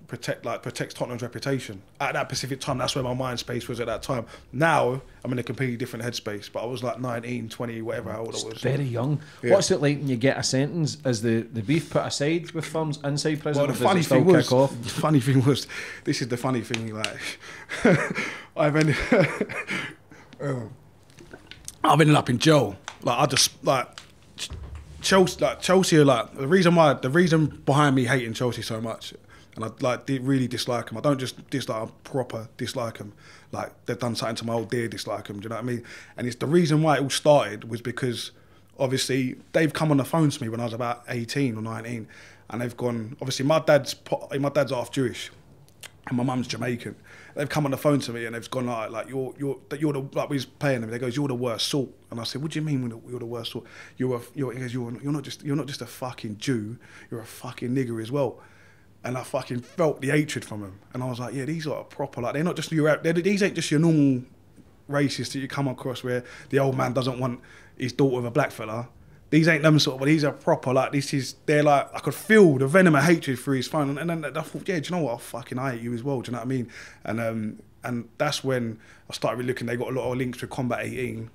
protect like protect Tottenham's reputation at that specific time. That's where my mind space was at that time. Now I'm in a completely different headspace. But I was like 19, 20, whatever how old I was. Very young. Yeah. What's it like when you get a sentence? Is the, the beef put aside with firms inside prison? Well, the funny thing was, off? the funny thing was, this is the funny thing. Like, <laughs> I've ended, Oh. <laughs> I've ended up in jail. Like, I just like Ch- Chelsea. Like Chelsea, like the reason why, the reason behind me hating Chelsea so much, and I like really dislike them. I don't just dislike, I proper dislike them. Like they've done something to my old dear dislike them. Do you know what I mean? And it's the reason why it all started was because obviously they've come on the phone to me when I was about 18 or 19 and they've gone obviously my dad's my dad's half Jewish and my mum's Jamaican they've come on the phone to me and they've gone like like you're you're you're the like we was playing them they goes you're the worst sort and I said what do you mean you're the- worst sort you're a, you're he goes, you're you're not just you're not just a fucking Jew you're a fucking nigger as well and I fucking felt the hatred from him. and I was like yeah these are proper like they're not just your these ain't just your normal racist that you come across where the old man doesn't want his daughter with a black fella. These ain't them sort of, but these are proper. Like this is, they're like I could feel the venom of hatred through his phone, and then I thought, yeah, do you know what? I fucking hate you as well. Do you know what I mean? And um, and that's when I started really looking. They got a lot of links with Combat 18.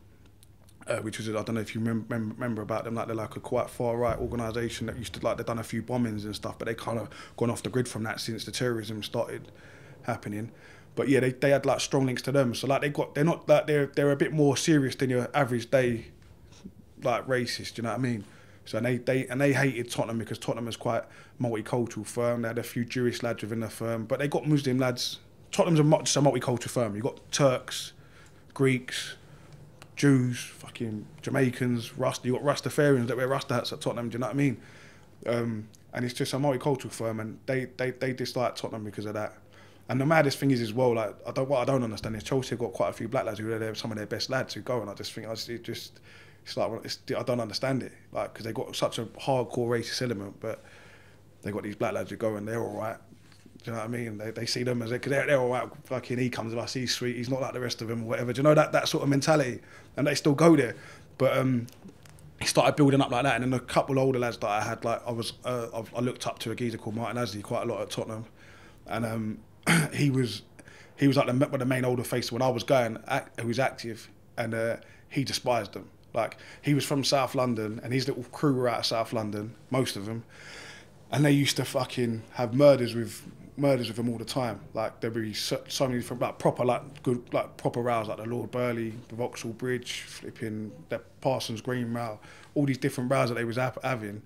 Uh, which was I don't know if you remember, remember about them like they're like a quite far right organisation that used to like they've done a few bombings and stuff but they kind of gone off the grid from that since the terrorism started happening but yeah they, they had like strong links to them so like they got they're not like they're they're a bit more serious than your average day like racist you know what I mean so and they, they and they hated Tottenham because Tottenham is quite multicultural firm they had a few Jewish lads within the firm but they got Muslim lads Tottenham's a, mu- just a multicultural firm you've got Turks Greeks Jews, fucking Jamaicans, Rasta. You got Rastafarians that wear Rasta hats at Tottenham. Do you know what I mean? Um, and it's just a multicultural firm, and they, they, they dislike Tottenham because of that. And the maddest thing is as well, like I don't what I don't understand is Chelsea got quite a few black lads who are some of their best lads who go, and I just think I just, it just it's like it's, I don't understand it, like because they got such a hardcore racist element, but they got these black lads who go and they're all right. Do you know what I mean? They, they see them as because they're, they're all right. Fucking he comes with us, he's sweet. He's not like the rest of them, or whatever. Do you know that that sort of mentality? And they still go there. But um, he started building up like that. And then a couple older lads that I had, like I was, uh, I- looked up to a geezer called Martin Asley quite a lot at Tottenham, and um, <clears throat> he was he was like the, the main older faces when I was going, act, who was active, and uh, he despised them. Like he was from South London, and his little crew were out of South London, most of them, and they used to fucking have murders with murders with them all the time. Like there'd be so, so many different, like proper, like good, like proper rows, like the Lord Burley, the Vauxhall Bridge, flipping the Parsons Green row, all these different rows that they was having,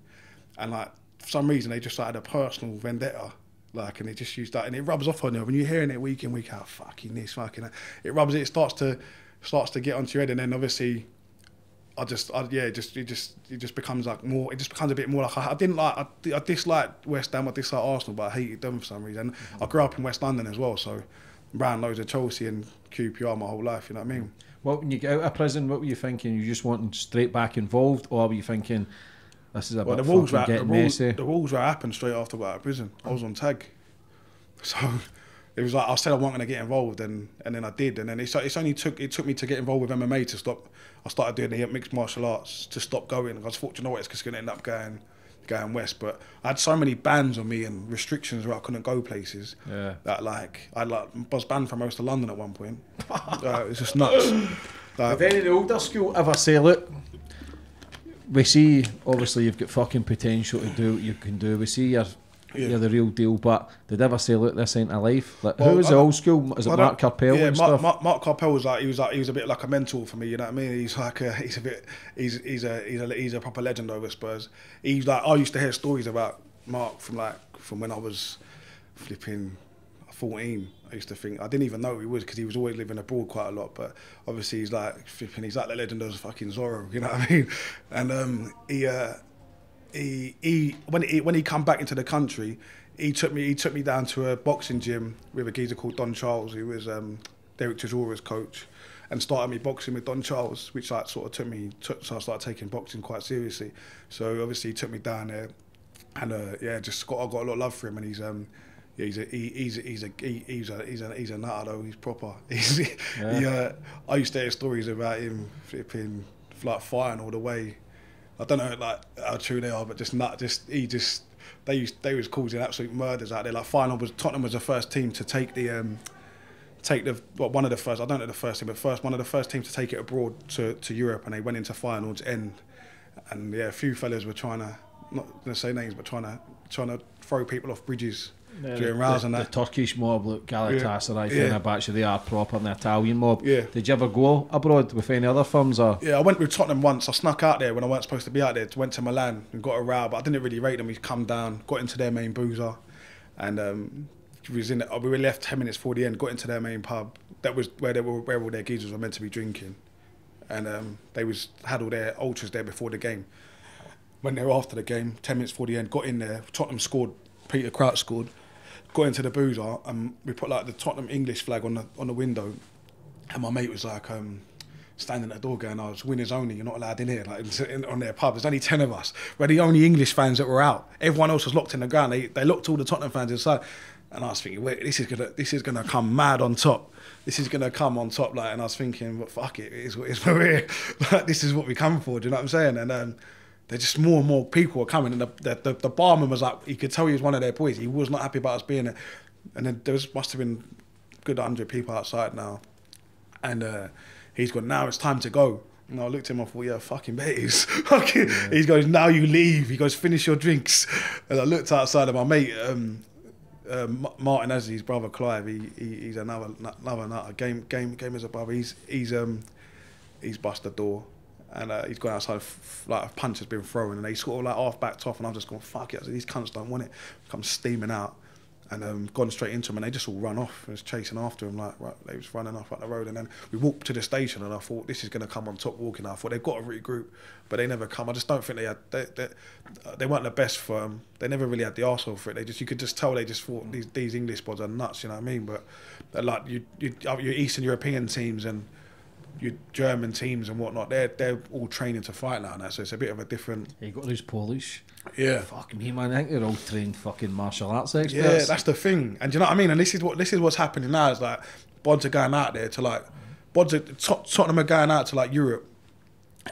and like for some reason they just like, had a personal vendetta. Like and it just used that, and it rubs off on you when you're hearing it week in week out. Fucking this, fucking that. It rubs it. It starts to starts to get onto your head, and then obviously I just, I, yeah, just it just it just becomes like more. It just becomes a bit more like I, I didn't like. I, I disliked West Ham. I disliked Arsenal, but I hated them for some reason. Mm-hmm. I grew up in West London as well, so ran loads of Chelsea and QPR my whole life. You know what I mean? Well, when you get out of prison, what were you thinking? You just wanting straight back involved, or were you thinking this is a well, bit the walls were, getting the walls, messy? The walls were happened straight after I got out of prison. I was on tag, <laughs> so it was like I said I wasn't going to get involved, and and then I did, and then it's it's only took it took me to get involved with MMA to stop. I started doing the mixed martial arts to stop going. I was thought, you know what, it's just going to end up going going west. But I had so many bans on me and restrictions where I couldn't go places. Yeah. That like I like was banned from most of London at one point. <laughs> uh, it's just nuts. Like, Have any of the older school ever say, look, we see obviously you've got fucking potential to do what you can do. We see you're, Yeah. you're the real deal, but did they ever say, look, this ain't a life? Like, Well, who was I the old school? Is it I Mark don't- Carpel yeah, and Mark, stuff? Mark, Mark Carpel was like he was like he was a bit like a mentor for me. You know what I mean? He's like a, he's a bit he's he's a he's a he's a proper legend over Spurs. He's like I used to hear stories about Mark from like from when I was flipping fourteen. I used to think I didn't even know who he was because he was always living abroad quite a lot. But obviously he's like flipping. He's like the legend of fucking Zorro. You know what I mean? <laughs> And um, he. Uh, he, he when he when he come back into the country, he took me he took me down to a boxing gym with a geezer called Don Charles, who was um, Derek Chisora's coach, and started me boxing with Don Charles, which like sort of took me took, so I started taking boxing quite seriously. So obviously he took me down there, and uh, yeah, just got I got a lot of love for him, and he's um. Yeah, he's a he, he's a, he's a he, he's a he's a he's a nutter though. He's proper. <laughs> He's, he, uh, I used to hear stories about him flipping like fighting all the way I don't know like how true they are, but just not just he just they used they was causing absolute murders out there. Like final was Tottenham was the first team to take the um take the well, one of the first I don't know the first team, but first one of the first teams to take it abroad to, to Europe and they went into finals end and yeah, a few fellas were trying to not gonna say names but trying to trying to throw people off bridges during rows the, and the. Turkish mob, look, Galatasaray, Yeah. yeah. Fenerbahce, they are proper, and the Italian mob. Yeah. Did you ever go abroad with any other firms? Or Yeah, I went with Tottenham once. I snuck out there when I weren't supposed to be out there. Went to Milan and got a row, but I didn't really rate them. We come down, got into their main boozer, and um, we was in. We were left ten minutes before the end. Got into their main pub. That was where they were, where all their geezers were meant to be drinking, and um, they was had all their ultras there before the game. Went there after the game, ten minutes before the end. Got in there. Tottenham scored. Peter Crouch scored. Got into the boozer, and we put like the Tottenham English flag on the on the window, and my mate was like, um, standing at the door going, "I was winners only. You're not allowed in here." Like in, on their pub, there's only ten of us. We're the only English fans that were out. Everyone else was locked in the ground. They they locked all the Tottenham fans inside, and I was thinking, "Wait, this is gonna this is gonna come mad on top. This is gonna come on top." Like, and I was thinking, "But fuck it, it is what it is. We're here. <laughs> Like, this is what we come for." Do you know what I'm saying? And um, there just more and more people were coming, and the, the the the barman was like, he could tell he was one of their boys. He was not happy about us being there, and then there was, must have been a good hundred people outside now. And uh, he's gone, now it's time to go. And I looked at him, I thought, yeah, fucking bet he's <laughs> fucking. He goes, now you leave. He goes, finish your drinks. And I looked outside, and my mate, um, uh, Martin Asley, his brother Clive, he, he he's another another nutter. Game game game as a brother. He's he's um he's bust the door. And uh, he's gone outside, like a punch has been thrown, and they sort of like half backed off, and I've just gone, fuck it. These cunts don't want it. Come steaming out and um, gone straight into him, and they just all run off. and was chasing after him, like right, they was running off up the road, and then we walked to the station, and I thought this is going to come on top walking. I thought they've got a regroup, but they never come. I just don't think they had they they, uh, they weren't the best for them. They never really had the arsehole for it. They just you could just tell they just thought these these English bods are nuts. You know what I mean? But they're like you you uh, your Eastern European teams and your German teams and whatnot, they're they're all training to fight now, now so it's a bit of a different. you got those Polish. Yeah. Fuck me, man. I think they're all trained fucking martial arts experts. Yeah, that's the thing. And do you know what I mean? And this is what this is what's happening now. Is like Bods are going out there to like Bods are Tot- Tottenham are going out to like Europe,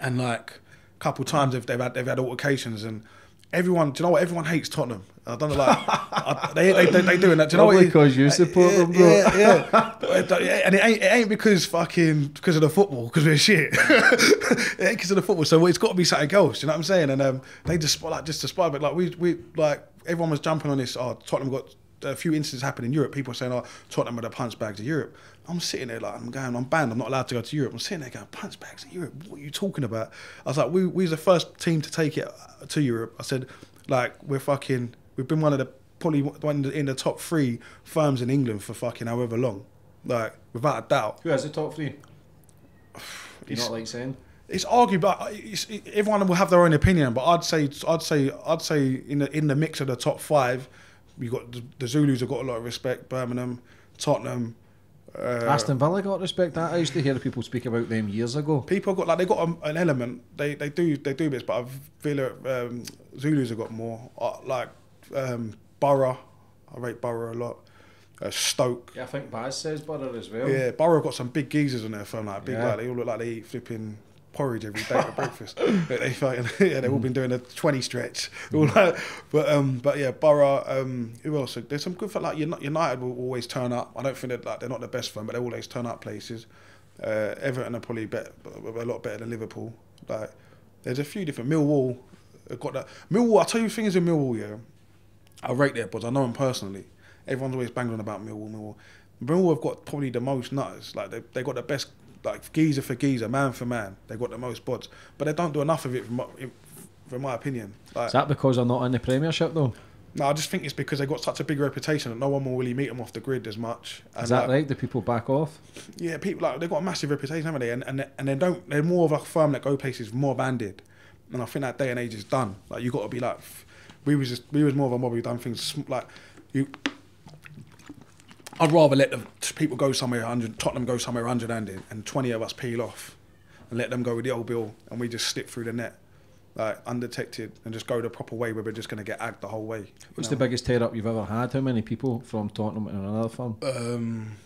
and like a couple times they've, they've had they've had altercations and. Everyone, do you know what? Everyone hates Tottenham. I don't know, like I, they, they, they they doing that. Do you know what? 'cause you support yeah, them, bro. Yeah, yeah. <laughs> and it ain't it ain't because fucking because of the football because we're shit. <laughs> it ain't because of the football. So it's got to be something else. You know what I'm saying? And um, they just like just despite it. Like we we like everyone was jumping on this. Oh, Tottenham got a few incidents happen in Europe. People saying, "Oh, Tottenham are the punch bags of Europe." I'm sitting there like I'm going. I'm banned. I'm not allowed to go to Europe. I'm sitting there going, "Punch bags of Europe? What are you talking about?" I was like, "We we was the first team to take it uh, to Europe." I said, "Like we're fucking. We've been one of the probably one in the- top three firms in England for fucking however long, like without a doubt." Who has the top three? <sighs> Do you It's- not like saying? it's arguable. Uh, it's, it, everyone will have their own opinion, but I'd say I'd say I'd say in the in the mix of the top five, you got the, the Zulus have got a lot of respect. Birmingham, Tottenham. Uh, Aston Villa got respect. That I used to hear people speak about them years ago. people got like they got a, an element. They they do they do bits, but I feel that um, Zulus have got more. Uh, like um, Borough, I rate Borough a lot. Uh, Stoke. Yeah, I think Baz says Borough as well. Yeah, Borough got some big geezers on their phone, like big, Yeah. like they all look like they eat flipping porridge every day for breakfast. <laughs> But they fucking, <laughs> yeah, they've all been doing a twenty stretch. <laughs> All like, but um, but yeah, Borough. Um, who else? There's some good for like United will always turn up. I don't think that like they're not the best firm, but they always turn up places. Uh, Everton are probably bet, a lot better than Liverpool. Like, there's a few different Millwall. Got that Millwall. I tell you things in Millwall, yeah. I rate their pods. I know them personally. Everyone's always banging on about Millwall, Millwall. Millwall have got probably the most nutters. Like they they got the best, like geezer for geezer, man for man. They got the most bods, but they don't do enough of it, from my, from my opinion. Like, Is that because they're not in the Premiership though? no, I just think it's because they got such a big reputation that no one will really meet them off the grid as much. And Is that like, right? Do people back off? Yeah, people like they've got a massive reputation, haven't they? And and and they don't. They're more of a firm that go places more banded, and I think that day and age is done. Like you got to be like, we was just we was more of a mob. We done things like you. I'd rather let the people go somewhere 100, Tottenham go somewhere 100 handed, and 20 of us peel off, and let them go with the old bill, and we just slip through the net, like undetected, and just go the proper way where we're just going to get agged the whole way. What's know? the biggest tear up you've ever had? How many people from Tottenham and another firm? Um,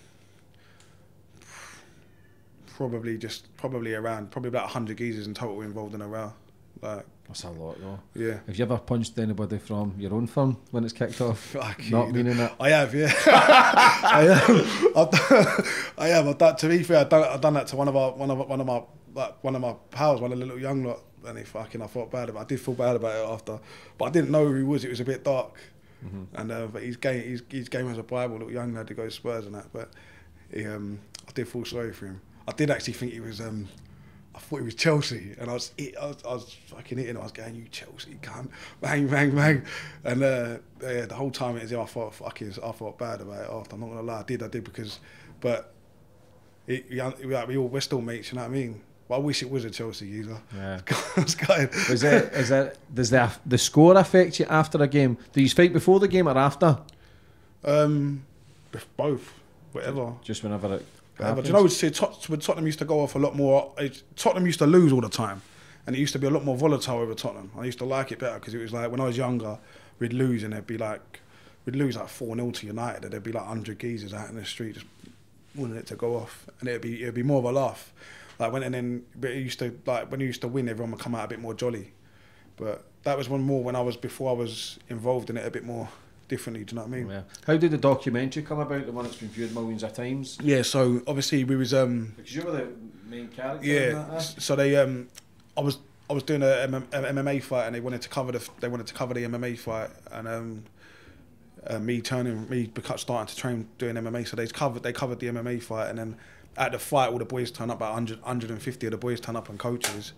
probably just probably around probably about hundred geezers in total involved in a row. Like That's a lot though. yeah. Have you ever punched anybody from your own firm when it's kicked off? <laughs> Fuck Not you. meaning it. I have, yeah. <laughs> I have. <laughs> I've done, I have. I've done, to be fair, I've done, I've done that to one of our one of one of my like one of my pals, one of the little young lot, and he fucking I felt bad about. It. I did feel bad about it after, but I didn't know who he was. It was a bit dark, and uh, but his game his, his game was a Bible, little young lad to go to Spurs and that. But he, um, I did feel sorry for him. I did actually think he was. Um, I thought he was Chelsea, and I was, I was, I was fucking hitting. I was going, "You Chelsea cunt!" Bang, bang, bang, and uh, yeah, the whole time it was, I thought, fucking, I felt bad about it. After I'm not gonna lie, I did, I did because, but it, we, we all, we're still mates. You know what I mean? But I wish it was a Chelsea user. Yeah. <laughs> Was gutted. Is it? It? Does the the score affect you after a game? Do you fight before the game or after? Um, both, whatever. Just whenever it. Yeah, but you know, see, Tot- when Tottenham used to go off a lot more. it- Tottenham used to lose all the time, and it used to be a lot more volatile over Tottenham. I used to like it better because it was like when I was younger, we'd lose and it'd be like we'd lose like four 0 to United, and there'd be like hundred geezers out in the street just wanting it to go off, and it'd be it'd be more of a laugh. Like when and then, but it used to like when you used to win, everyone would come out a bit more jolly. But that was one more when I was before I was involved in it a bit more differently. Do you know what I mean? Yeah. How did the documentary come about? The one that's been viewed millions of times. Yeah. So obviously we was um Because you were the main character. Yeah. s- So they um, I was I was doing a MM, MMA fight and they wanted to cover the they wanted to cover the MMA fight and um, uh, me turning me starting to train doing MMA. So they covered they covered the MMA fight and then at the fight all the boys turn up about 100, 150 of the boys turn up and coaches.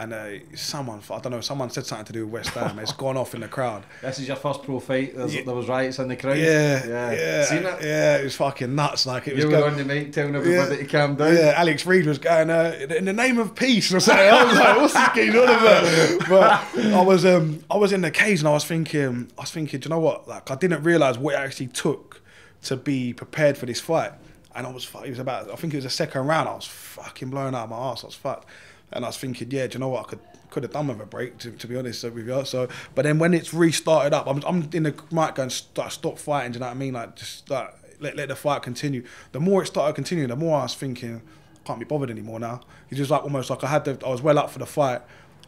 And uh, someone, I don't know, someone said something to do with West Ham. It's gone off in the crowd. <laughs> This is your first pro fight. Yeah. There was riots in the crowd. Yeah, yeah. yeah, Seen it? yeah. It was fucking nuts. Like it was. You were going- on the mic telling everybody to calm down. Yeah, Alex Reed was going uh, in the name of peace or something. I was like, what's this going on about? But I was um I was in the cage and I was thinking I was thinking, do you know what? Like I didn't realise what it actually took to be prepared for this fight. And I was it was about I think it was the second round. I was fucking blown out of my ass. I was fucked. And I was thinking, yeah, do you know what? I could could have done with a break to, to be honest with you. So, but then when it's restarted up, I'm, I'm in the mic going stop, stop fighting. Do you know what I mean? Like just like let, let the fight continue. The more it started continuing, the more I was thinking, I can't be bothered anymore now. It's just like almost like I had the, I was well up for the fight,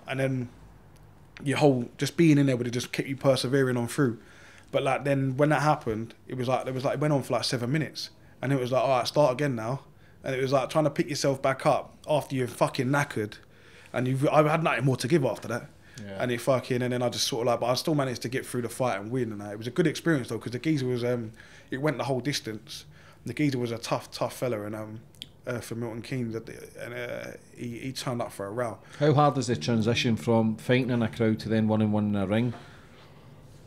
and then your whole just being in there would have just kept you persevering on through. But like then when that happened, it was like it was like it went on for like seven minutes, and it was like all right, start again now, and it was like trying to pick yourself back up after you're fucking knackered, and you I had nothing more to give after that. Yeah. And it fucking and then I just sort of like, but I still managed to get through the fight and win, and that. it was a good experience though because the geezer was um, it went the whole distance. The geezer was a tough, tough fella, and um, uh, for Milton Keynes, and uh, he he turned up for a row. How hard is the transition from fighting in a crowd to then one on one in a ring?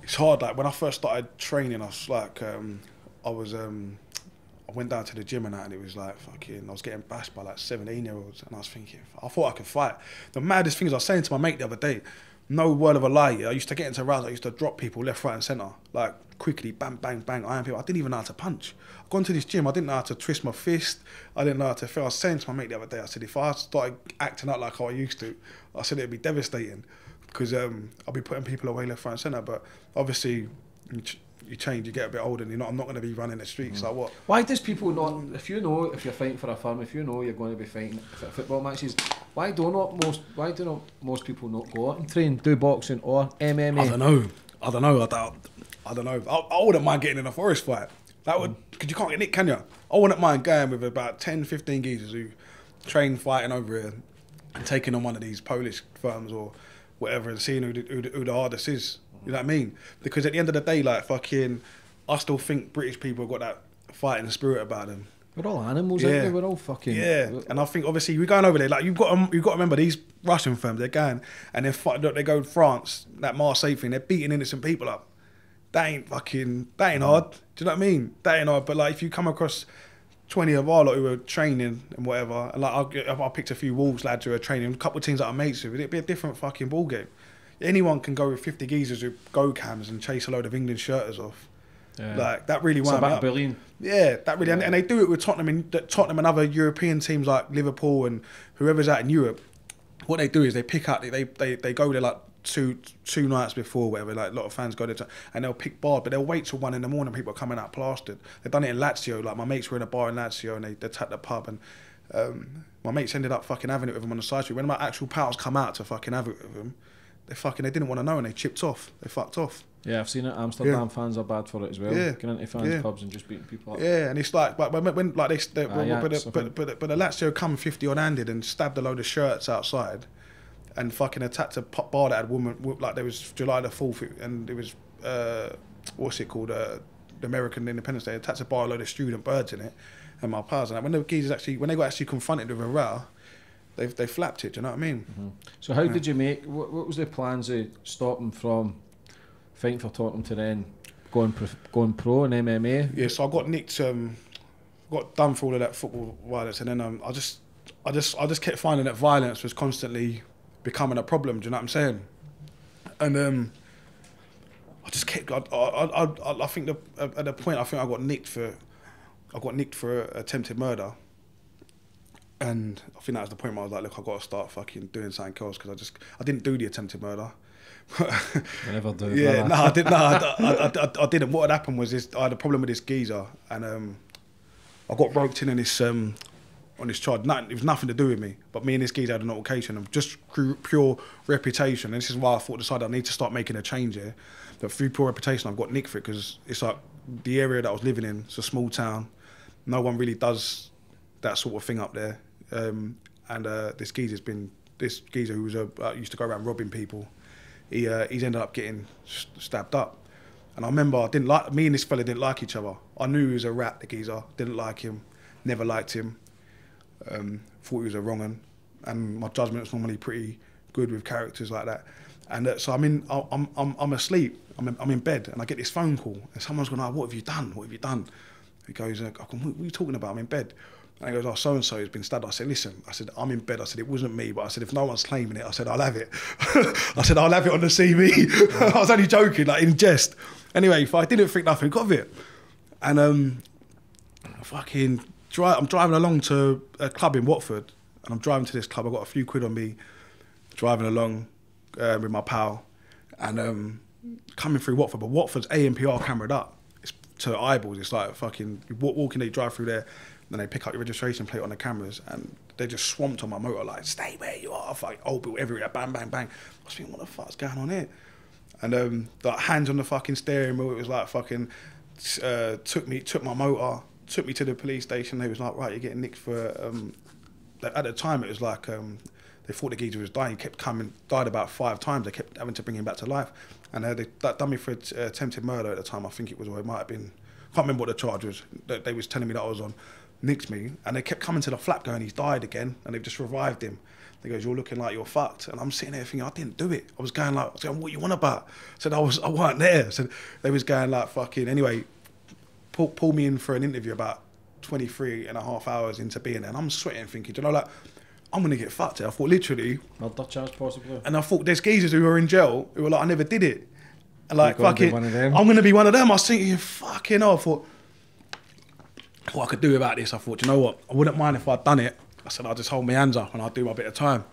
it's hard. Like when I first started training, I was like, um, I was, um, I went down to the gym and that, and it was like fucking. I was getting bashed by like seventeen year olds, and I was thinking, I thought I could fight. The maddest thing is, I was saying to my mate the other day, no word of a lie. I used to get into rounds. I used to drop people left, right, and centre, like quickly, bang, bang, bang, iron people. I didn't even know how to punch. I've gone to this gym. I didn't know how to twist my fist. I didn't know how to feel. I was saying to my mate the other day, I said, if I started acting out like how I used to, I said it'd be devastating because um, I'll be putting people away left, right, and centre. But obviously, you, change, you get a bit older, and you're not. I'm not going to be running the streets mm. like what. Why does people not? If you know if you're fighting for a firm, if you know you're going to be fighting for football matches, why do not most? Why do not most people not go out and train, do boxing or MMA? I don't know. I don't know. I don't, I don't know. I, I wouldn't mind getting in a forest fight. That would, mm. because you can't get nicked, can you? I wouldn't mind going with about 10, 15 geezers who train fighting over here and taking on one of these Polish firms or whatever and seeing who the, who the, who the hardest is. You know what I mean? Because at the end of the day, like fucking, I still think British people got that fighting spirit about them. We're all animals, Yeah. we? We're all fucking. Yeah, and I think obviously we're going over there. Like you've got to, you've got to remember these Russian firms. They're going and they're they go to France. That Marseille thing. They're beating innocent people up. That ain't fucking. That ain't hard. Do you know what I mean? That ain't hard. But like if you come across twenty of our lot who are training and whatever, and like I'll, I picked a few Wolves lads who are training, a couple of teams that I'm mates with. It'd be a different fucking ball game. Anyone can go with fifty geezers with go cams and chase a load of England shirters off. Yeah. Like that really wound about up. bullying. Yeah, that really, and, and they do it with Tottenham and Tottenham and other European teams like Liverpool and whoever's out in Europe. What they do is they pick out, they they, they go there like two two nights before, whatever. Like a lot of fans go there, to, and they'll pick bars, but they'll wait till one in the morning. People are coming out plastered. They've done it in Lazio. Like my mates were in a bar in Lazio and they, they attacked the pub and. Um, my mates ended up fucking having it with them on the side street. When my actual pals come out to fucking have it with them, they fucking they didn't want to know and they chipped off. They fucked off. Yeah, I've seen it. Amsterdam Yeah. fans are bad for it as well. Yeah. Getting into fans Yeah. pubs and just beating people up. Yeah, and it's like, but when, when like they, they but, Ajax, but, I but, but, but, but the Lazio come fifty on handed and stabbed a load of shirts outside, and fucking attacked a pop bar that had woman like there was July the fourth and it was uh, what's it called uh, the American Independence Day. Attacked a bar, a load of student birds in it, and my pals and that. When the geezers actually when they got actually confronted with a row, they they flapped it. Do you know what I mean? So how did you make? What, what was the plans of stopping from fighting for Tottenham to then going pro, going pro in MMA? Yeah, so I got nicked, um, got done for all of that football violence, and then um, I just, I just, I just kept finding that violence was constantly becoming a problem. Do you know what I'm saying? And um, I just kept, I, I, I, I, I think the, at the point I think I got nicked for, I got nicked for attempted murder. And I think that was the point where I was like, look, I've got to start fucking doing something else because I just, I didn't do the attempted murder. Never do. <laughs> Yeah, no, I didn't. No, <laughs> I, I, I, I didn't. What had happened was this: I had a problem with this geezer, and um, I got roped in on this um, on this charge. Nothing, it was nothing to do with me, but me and this geezer had an altercation of just pure reputation. And this is why I thought decided I need to start making a change here. That through pure reputation, I've got nicked for it because it's like the area that I was living in. It's a small town. No one really does that sort of thing up there. Um, and uh, this geezer's been this geezer who was a uh, used to go around robbing people. He uh, he's ended up getting s- stabbed up. And I remember I didn't like me and this fella didn't like each other. I knew he was a rat, the geezer. Didn't like him. Never liked him. Um, thought he was a wrong. And my judgment's normally pretty good with characters like that. And uh, so I'm in, I'm, I'm, I'm asleep. I'm in, I'm in bed, and I get this phone call, and someone's going, oh, "What have you done? What have you done?" He goes, uh, I go, "What what are you talking about? I'm in bed." And he goes, "Oh, so and so has been stabbed." I said, "Listen," I said, "I'm in bed." I said, "It wasn't me," but I said, "If no one's claiming it," I said, "I'll have it." <laughs> I said, "I'll have it on the CV." <laughs> I was only joking, like in jest. Anyway, if I didn't think nothing of it, and um, fucking drive. I'm driving along to a club in Watford, and I'm driving to this club. I got a few quid on me, driving along uh, with my pal, and um, coming through Watford. But Watford's ANPR cameraed up. It's to eyeballs. It's like fucking you walk, walking. They drive through there, then they pick up your registration plate on the cameras, and they just swamped on my motor like, "Stay where you are!" Fucking old bill everywhere, bang, bang, bang. I was thinking, what the fuck's going on here? And um, the hands on the fucking steering wheel. It was like fucking uh, took me, took my motor, took me to the police station. They was like, right, you're getting nicked for. Um, at the time, it was like um, they thought the geezer was dying. He kept coming, died about five times. They kept having to bring him back to life, and uh, they that me for uh, attempted murder at the time. I think it was, or it might have been. I Can't remember what the charge was. They was telling me that I was on, nicked me, and they kept coming to the flap going, he's died again, and they've just revived him. They goes, you're looking like you're fucked, and I'm sitting there thinking, I didn't do it. I was going like, I was going, what you want about? I said I was, I weren't there. I said they was going like fucking. Anyway, pull, pull me in for an interview about 23 and a half hours into being there, and I'm sweating, thinking, you know, like, I'm gonna get fucked here. I thought literally, Murder charge possibly. and I thought there's geezers who were in jail who were like, I never did it. And like, You're gonna be fucking, one of them? I'm gonna be one of them. I was thinking, fucking hell. I thought, what I could do about this. I thought, you know what? I wouldn't mind if I'd done it. I said, I'll just hold my hands up and I'll do my bit of time.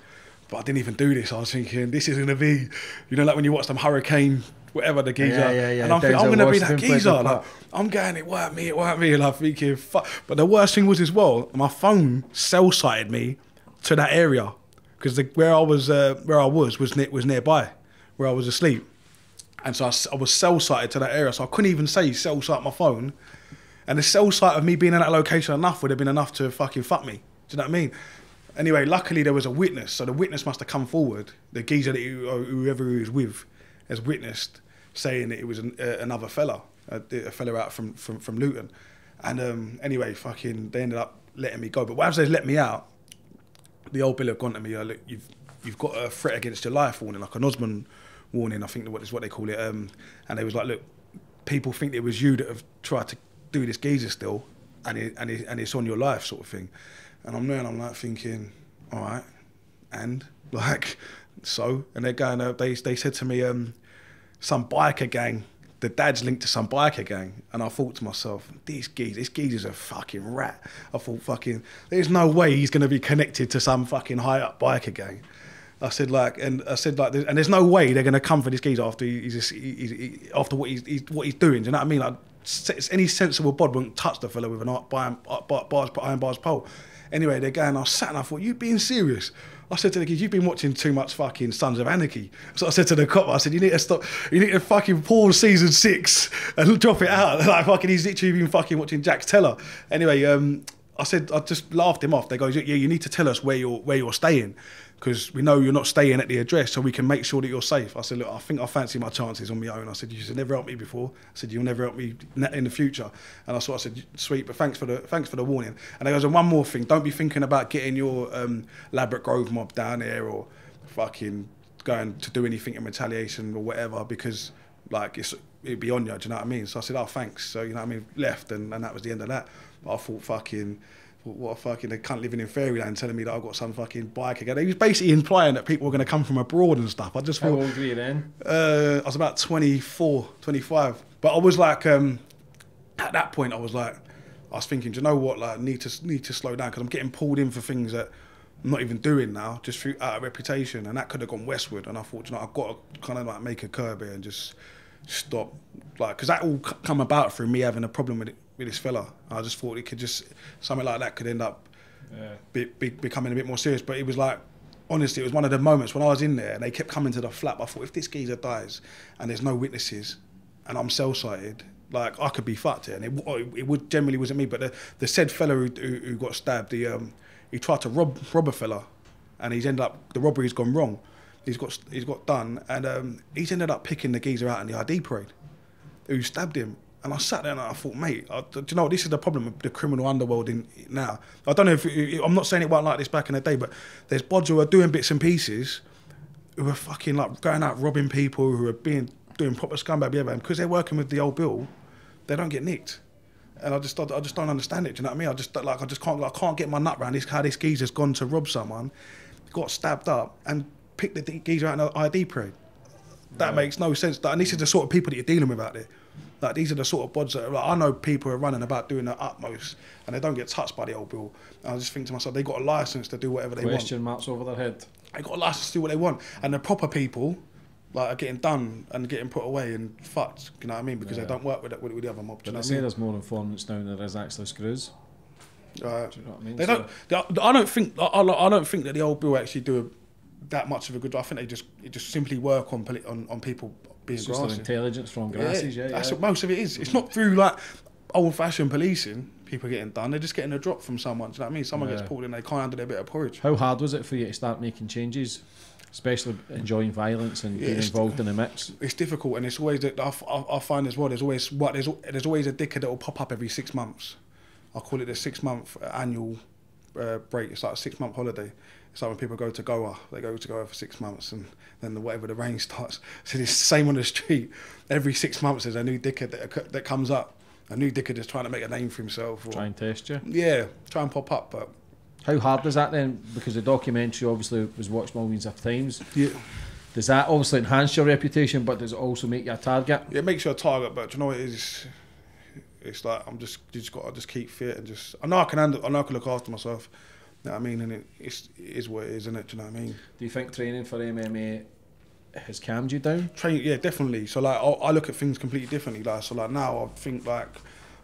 But I didn't even do this. I was thinking, this is gonna be, you know, like when you watch them hurricane, whatever the geezer. Yeah, yeah, yeah. And I'm thinking, I'm gonna be Washington that geezer. Like. I'm going, it weren't me, it weren't me. And I'm thinking, fuck. But the worst thing was as well, my phone cell sighted me to that area because the where I was, uh, where I was, was ne- was nearby, where I was asleep, and so I was cell sighted to that area. So I couldn't even say cell sight my phone, and the cell sight of me being in that location enough would have been enough to fucking fuck me. Do you know what I mean? Anyway, luckily there was a witness, so the witness must have come forward. The geezer that he, whoever he was with has witnessed saying that it was an, uh, another fella, a, a fella out from, from, from Luton. And um, anyway, fucking, they ended up letting me go. But once they let me out, the old bill have gone to me. Uh, look, you've you've got a threat against your life warning, like an Osman warning. I think what is what they call it. Um, and they was like, look, people think it was you that have tried to do this geezer still, and it, and it, and it's on your life, sort of thing. And I'm there, and I'm like thinking, all right, and <laughs> like so, and they're going. Uh, they they said to me, um, some biker gang. The dad's linked to some biker gang, and I thought to myself, "These geezers, this geezer's a fucking rat." I thought, "Fucking, there's no way he's going to be connected to some fucking high up biker gang." I said like, and I said like, and there's no way they're going to come for this geezer after he- he's, just, he, he, he, after what he's, he's what he's doing. Do you know what I mean? Like, any sensible bod wouldn't touch the fella with an iron, bars, iron bars pole. Anyway, they're going. I sat and I thought, you being serious? I said to the kids, you've been watching too much fucking Sons of Anarchy. So I said to the cop, I said, you need to stop, you need to fucking pause season six and <laughs> drop it out. <laughs> Like fucking, he's literally been fucking watching Jax Teller. Anyway, um, I said, I just laughed him off. They go, yeah, you need to tell us where you're, where you're staying. Because we know you're not staying at the address, so we can make sure that you're safe. I said, look, I think I fancy my chances on my own. I said, you should never help me before. I said, you'll never help me in the future. And I sort of said, sweet, but thanks for the thanks for the warning. And there goes, and one more thing, don't be thinking about getting your um, Grove mob down there or fucking going to do anything in retaliation or whatever because like it's it'd be on you. Do you know what I mean? So I said, oh thanks. So you know what I mean, left, and, and that was the end of that. But I thought fucking. What a fucking they cunt living in fairyland telling me that I've got some fucking bike again. He was basically implying that people were going to come from abroad and stuff. I just How thought, old were you then? uh, I was about 24, 25. But I was like, um, at that point, I was like, I was thinking, do you know what? Like, need to need to slow down because I'm getting pulled in for things that I'm not even doing now, just through out of reputation, and that could have gone westward. And I thought, you know, I've got to kind of like make a curb here and just stop, like, because that all come about through me having a problem with it, with this fella. I just thought it could just something like that could end up Yeah. be, be, becoming a bit more serious. But it was like, honestly, it was one of the moments when I was in there and they kept coming to the flat. I thought, if this geezer dies and there's no witnesses and I'm cell sighted, like I could be fucked here. And it, it would generally wasn't me, but the, the said fella who, who, who got stabbed, the, um, he tried to rob rob a fella, and he's ended up the robbery's gone wrong. He's got he's got done, and um, he's ended up picking the geezer out in the ID parade who stabbed him. And I sat there and I thought, mate, I, do you know what? This is the problem of the criminal underworld in now. I don't know if I'm not saying it wasn't like this back in the day, but there's bods who are doing bits and pieces who are fucking like going out robbing people who are being doing proper scumbag behaviour, and because they're working with the old bill, they don't get nicked. And I just, I just don't understand it. Do you know what I mean? I just like, I just can't, like, I can't get my nut around this. How this geezer's gone to rob someone, got stabbed up, and picked the geezer out in an ID parade. That makes no sense. And this is the sort of people that you're dealing with out there. Like these are the sort of bods that like, I know people are running about doing their utmost, and they don't get touched by the old bill. And I just think to myself, they got a license to do whatever they want Question marks over their head. they got a license to do what they want, and the proper people like are getting done and getting put away and fucked. You know what I mean? Because Yeah. they don't work with, the- with, with the other mob. Do But you know they say I mean? there's more informants now than there is actually screws. Right. Do you know what I mean? They So- don't. They, I don't think. I, don't think that the old bill actually do that much of a good. job. I think they just just simply work on on, on people being It's just grassy. intelligence from grasses, yeah. that's yeah. what most of it is. It's not through like old-fashioned policing. People getting done. They're just getting a drop from someone. Do you know what I mean? Someone Yeah. gets pulled in, they can't handle their bit of porridge. How hard was it for you to start making changes, especially enjoying violence and Yeah, being involved in the mix? it's difficult, and it's always that I find as well. There's always what there's there's always a dickhead that will pop up every six months. I call it the six month annual uh, break. It's like a six month holiday. It's like when people go to Goa, they go to Goa for six months, and then the, whatever the rain <laughs> starts. So it's the same on the street. Every six months, there's a new dickhead that, that comes up. A new dickhead is trying to make a name for himself. Or, try and test you. Yeah, try and pop up, but. How hard is that then? Because the documentary obviously was watched millions of times. Yeah. Does that obviously enhance your reputation, but does it also make you a target? It makes you a target, but you know it is It's like I'm just you just got to just keep fit and just I know I can handle I know I can look after myself. You know what I mean? And it, it's, it is what it is, isn't it? Do you know what I mean? Do you think training for MMA has calmed you down? train yeah definitely so like I, I look at things completely differently like so like now I think like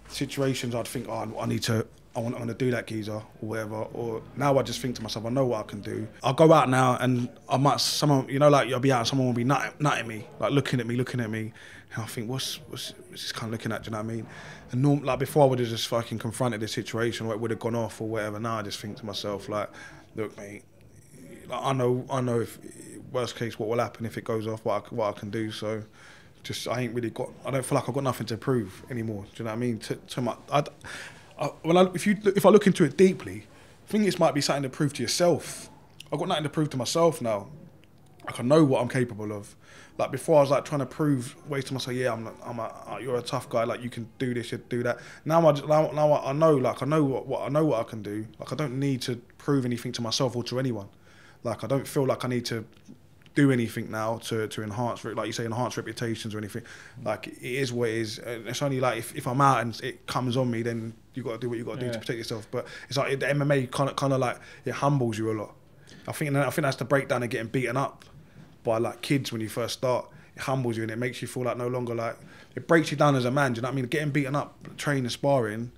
situations I'd think oh I need to I want, I'm going to do that geezer or whatever or now I just think to myself I know what I can do I'll go out now and I might someone you know like you'll be out and someone will be nut, nutting me like looking at me looking at me and I think what's what's, what's this kind of looking at do you know what I mean? And norm, like before I would have just fucking confronted the situation or it would have gone off or whatever. Now I just think to myself like look mate like, I know I know if worst case what will happen if it goes off what I, what I can do. So just I ain't really got I don't feel like I've got nothing to prove anymore. Do you know what I mean? To, to my I, I, when I, if you if I look into it deeply I think this might be something to prove to yourself. I've got nothing to prove to myself now. Like I know what I'm capable of like before I was like trying to prove ways to myself yeah I'm I'm a, uh, you're a tough guy like you can do this you do that now I just, now, now I know like I know what, what I know what I can do like I don't need to prove anything to myself or to anyone like I don't feel like I need to do anything now to, to enhance, like you say, enhance reputations or anything. Like it is what it is. And it's only like if, if I'm out and it comes on me, then you got to do what you got to do Yeah. to protect yourself. But it's like the MMA kind of kind of like it humbles you a lot. I think I think that's the breakdown of getting beaten up by like kids when you first start. It humbles you and it makes you feel like no longer like it breaks you down as a man. Do you know what I mean? Getting beaten up, training, sparring,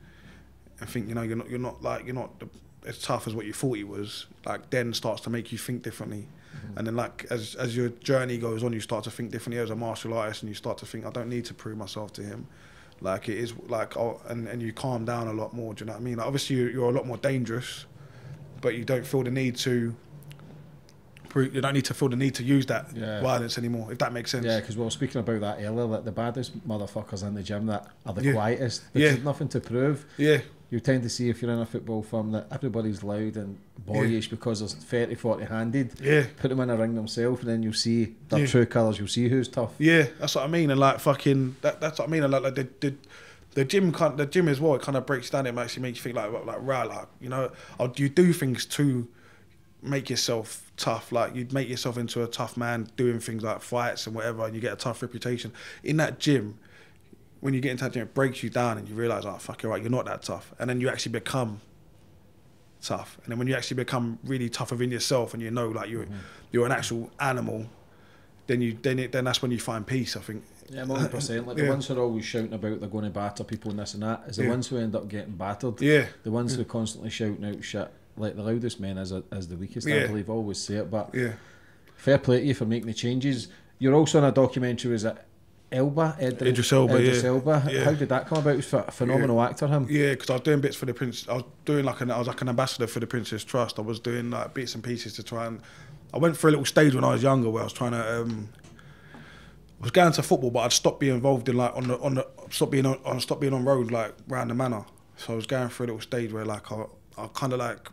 and think you know you're not you're not like you're not the, as tough as what you thought you was. Like then starts to make you think differently, mm-hmm. and then like as as your journey goes on, you start to think differently as a martial artist, and you start to think I don't need to prove myself to him. Like it is like oh, and and you calm down a lot more. Do you know what I mean? Like obviously you- you're a lot more dangerous, but you don't feel the need to. You don't need to feel the need to use that Yeah. violence anymore, if that makes sense. Yeah, because we were speaking about that earlier, that the baddest motherfuckers in the gym that are the Yeah. quietest. Yeah. Nothing to prove. yeah, You tend to see if you're in a football firm that everybody's loud and boyish because there's 30, 40 handed. yeah. Put them in a ring themselves and then you'll see their true colours, you'll see who's tough. Yeah, that's what I mean. And like fucking, that, that's what I mean. And like, like the, the the gym kind, the gym as well. It kind of breaks down. It actually makes you think like like right, like you know, or you do things to make yourself tough. Like you'd make yourself into a tough man doing things like fights and whatever, and you get a tough reputation in that gym. When you get into that gym, it breaks you down, and you realize, oh fuck, you're right, you're not that tough, and then you actually become tough. And then when you actually become really tough within yourself, and you know like you're mm-hmm. you're an actual animal, then you then it, then that's when you find peace. I think. Yeah, one hundred percent. Like the Yeah. ones who are always shouting about they're going to batter people and this and that is the Yeah. ones who end up getting battered. Yeah. The ones who are constantly shouting out shit. Like the loudest men is is the weakest. I believe I always say it, but Yeah. fair play to you for making the changes. You're also in a documentary. Was it Elba? Ed- Idris Elba, Idris yeah. Elba. Yeah. How did that come about? He was a phenomenal actor. Him. Yeah, because I was doing bits for the Prince. I was doing like an, I was like an ambassador for the Prince's Trust. I was doing like bits and pieces to try and. I went for a little stage when I was younger where I was trying to. Um, I was going to football, but I'd stopped being involved in like on the on the stop being on, on stop being on road like round the manor. So I was going through a little stage where like I I kind of like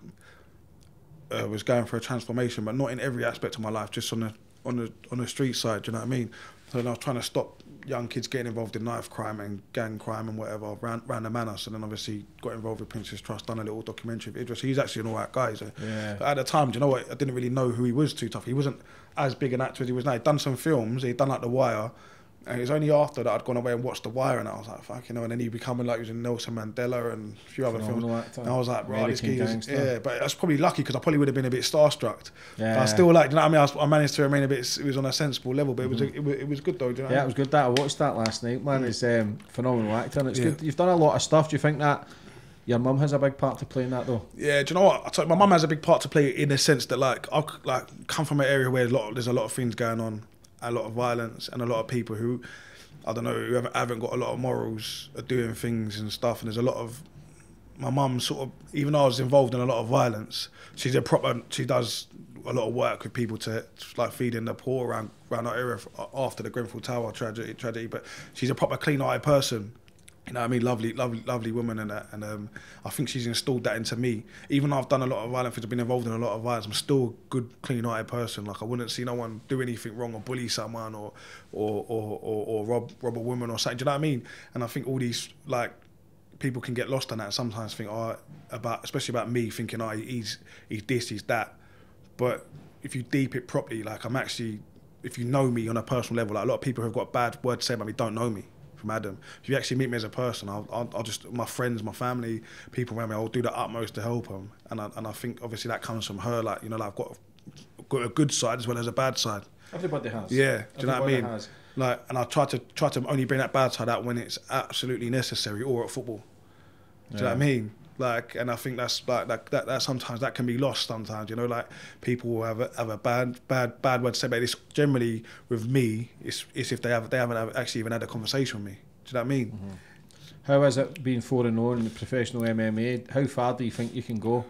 uh, was going for a transformation, but not in every aspect of my life, just on the on the on the street side. Do you know what I mean? So then I was trying to stop young kids getting involved in knife crime and gang crime and whatever around, around the manor. So then obviously got involved with Prince's Trust, done a little documentary of Idris. He's actually an alright guy. So Yeah. at the time, do you know what? I didn't really know who he was too tough. He wasn't as big an actor as he was now. He'd done some films. He'd done like The Wire. And it was only after that I'd gone away and watched The Wire, and I was like, "Fuck, you know." And then he becoming like he was in Nelson Mandela and a few other films. And I was like, "Right, this geezer's yeah." But I was probably lucky because I probably would have been a bit starstruck. But Yeah. I still like, you know what I mean? I, was, I managed to remain a bit. It was on a sensible level, but it was it was, it was good though. Do you know? Yeah, what it was good that I watched that last night, man. It's um, phenomenal actor, and it's Yeah. good. You've done a lot of stuff. Do you think that your mum has a big part to play in that, though? Yeah, do you know what? I you, my mum has a big part to play in the sense that like I like come from an area where a lot there's a lot of things going on, a lot of violence, and a lot of people who I don't know who haven't, got a lot of morals are doing things and stuff. And there's a lot of my mum sort of even though I was involved in a lot of violence, she's a proper she does a lot of work with people to, like feeding the poor around around our area after the Grenfell Tower tragedy tragedy. But she's a proper clean eyed person. You know what I mean? Lovely, lovely, lovely woman, and. And um, I think she's installed that into me. Even though I've done a lot of violence, things, I've been involved in a lot of violence. I'm still a good, clean-eyed person. Like I wouldn't see no one do anything wrong or bully someone or or or, or, or rob rob a woman or something. Do you know what I mean? And I think all these like people can get lost on that. and Sometimes think, oh, about especially about me thinking, oh, he's he's this, he's that. But if you deep it properly, like I'm actually, if you know me on a personal level, like a lot of people who've got bad words to say about me don't know me from Adam. If you actually meet me as a person, I'll, I'll, I'll just my friends, my family, people around me, I'll do the utmost to help them. And I, and I think obviously that comes from her, like you know, like I've got got a good side as well as a bad side. Everybody has. Yeah, do you know what I mean? has. Like, and I try to try to only bring that bad side out when it's absolutely necessary, or at football. Do you know what I mean? Like, and I think that's like that, that that sometimes that can be lost. Sometimes, you know, like people will have a, have a bad bad bad word to say, but it's generally with me. It's it's if they have they haven't actually even had a conversation with me. Do you know what I mean? Mm-hmm. How is it been four and zero in the professional MMA? How far do you think you can go?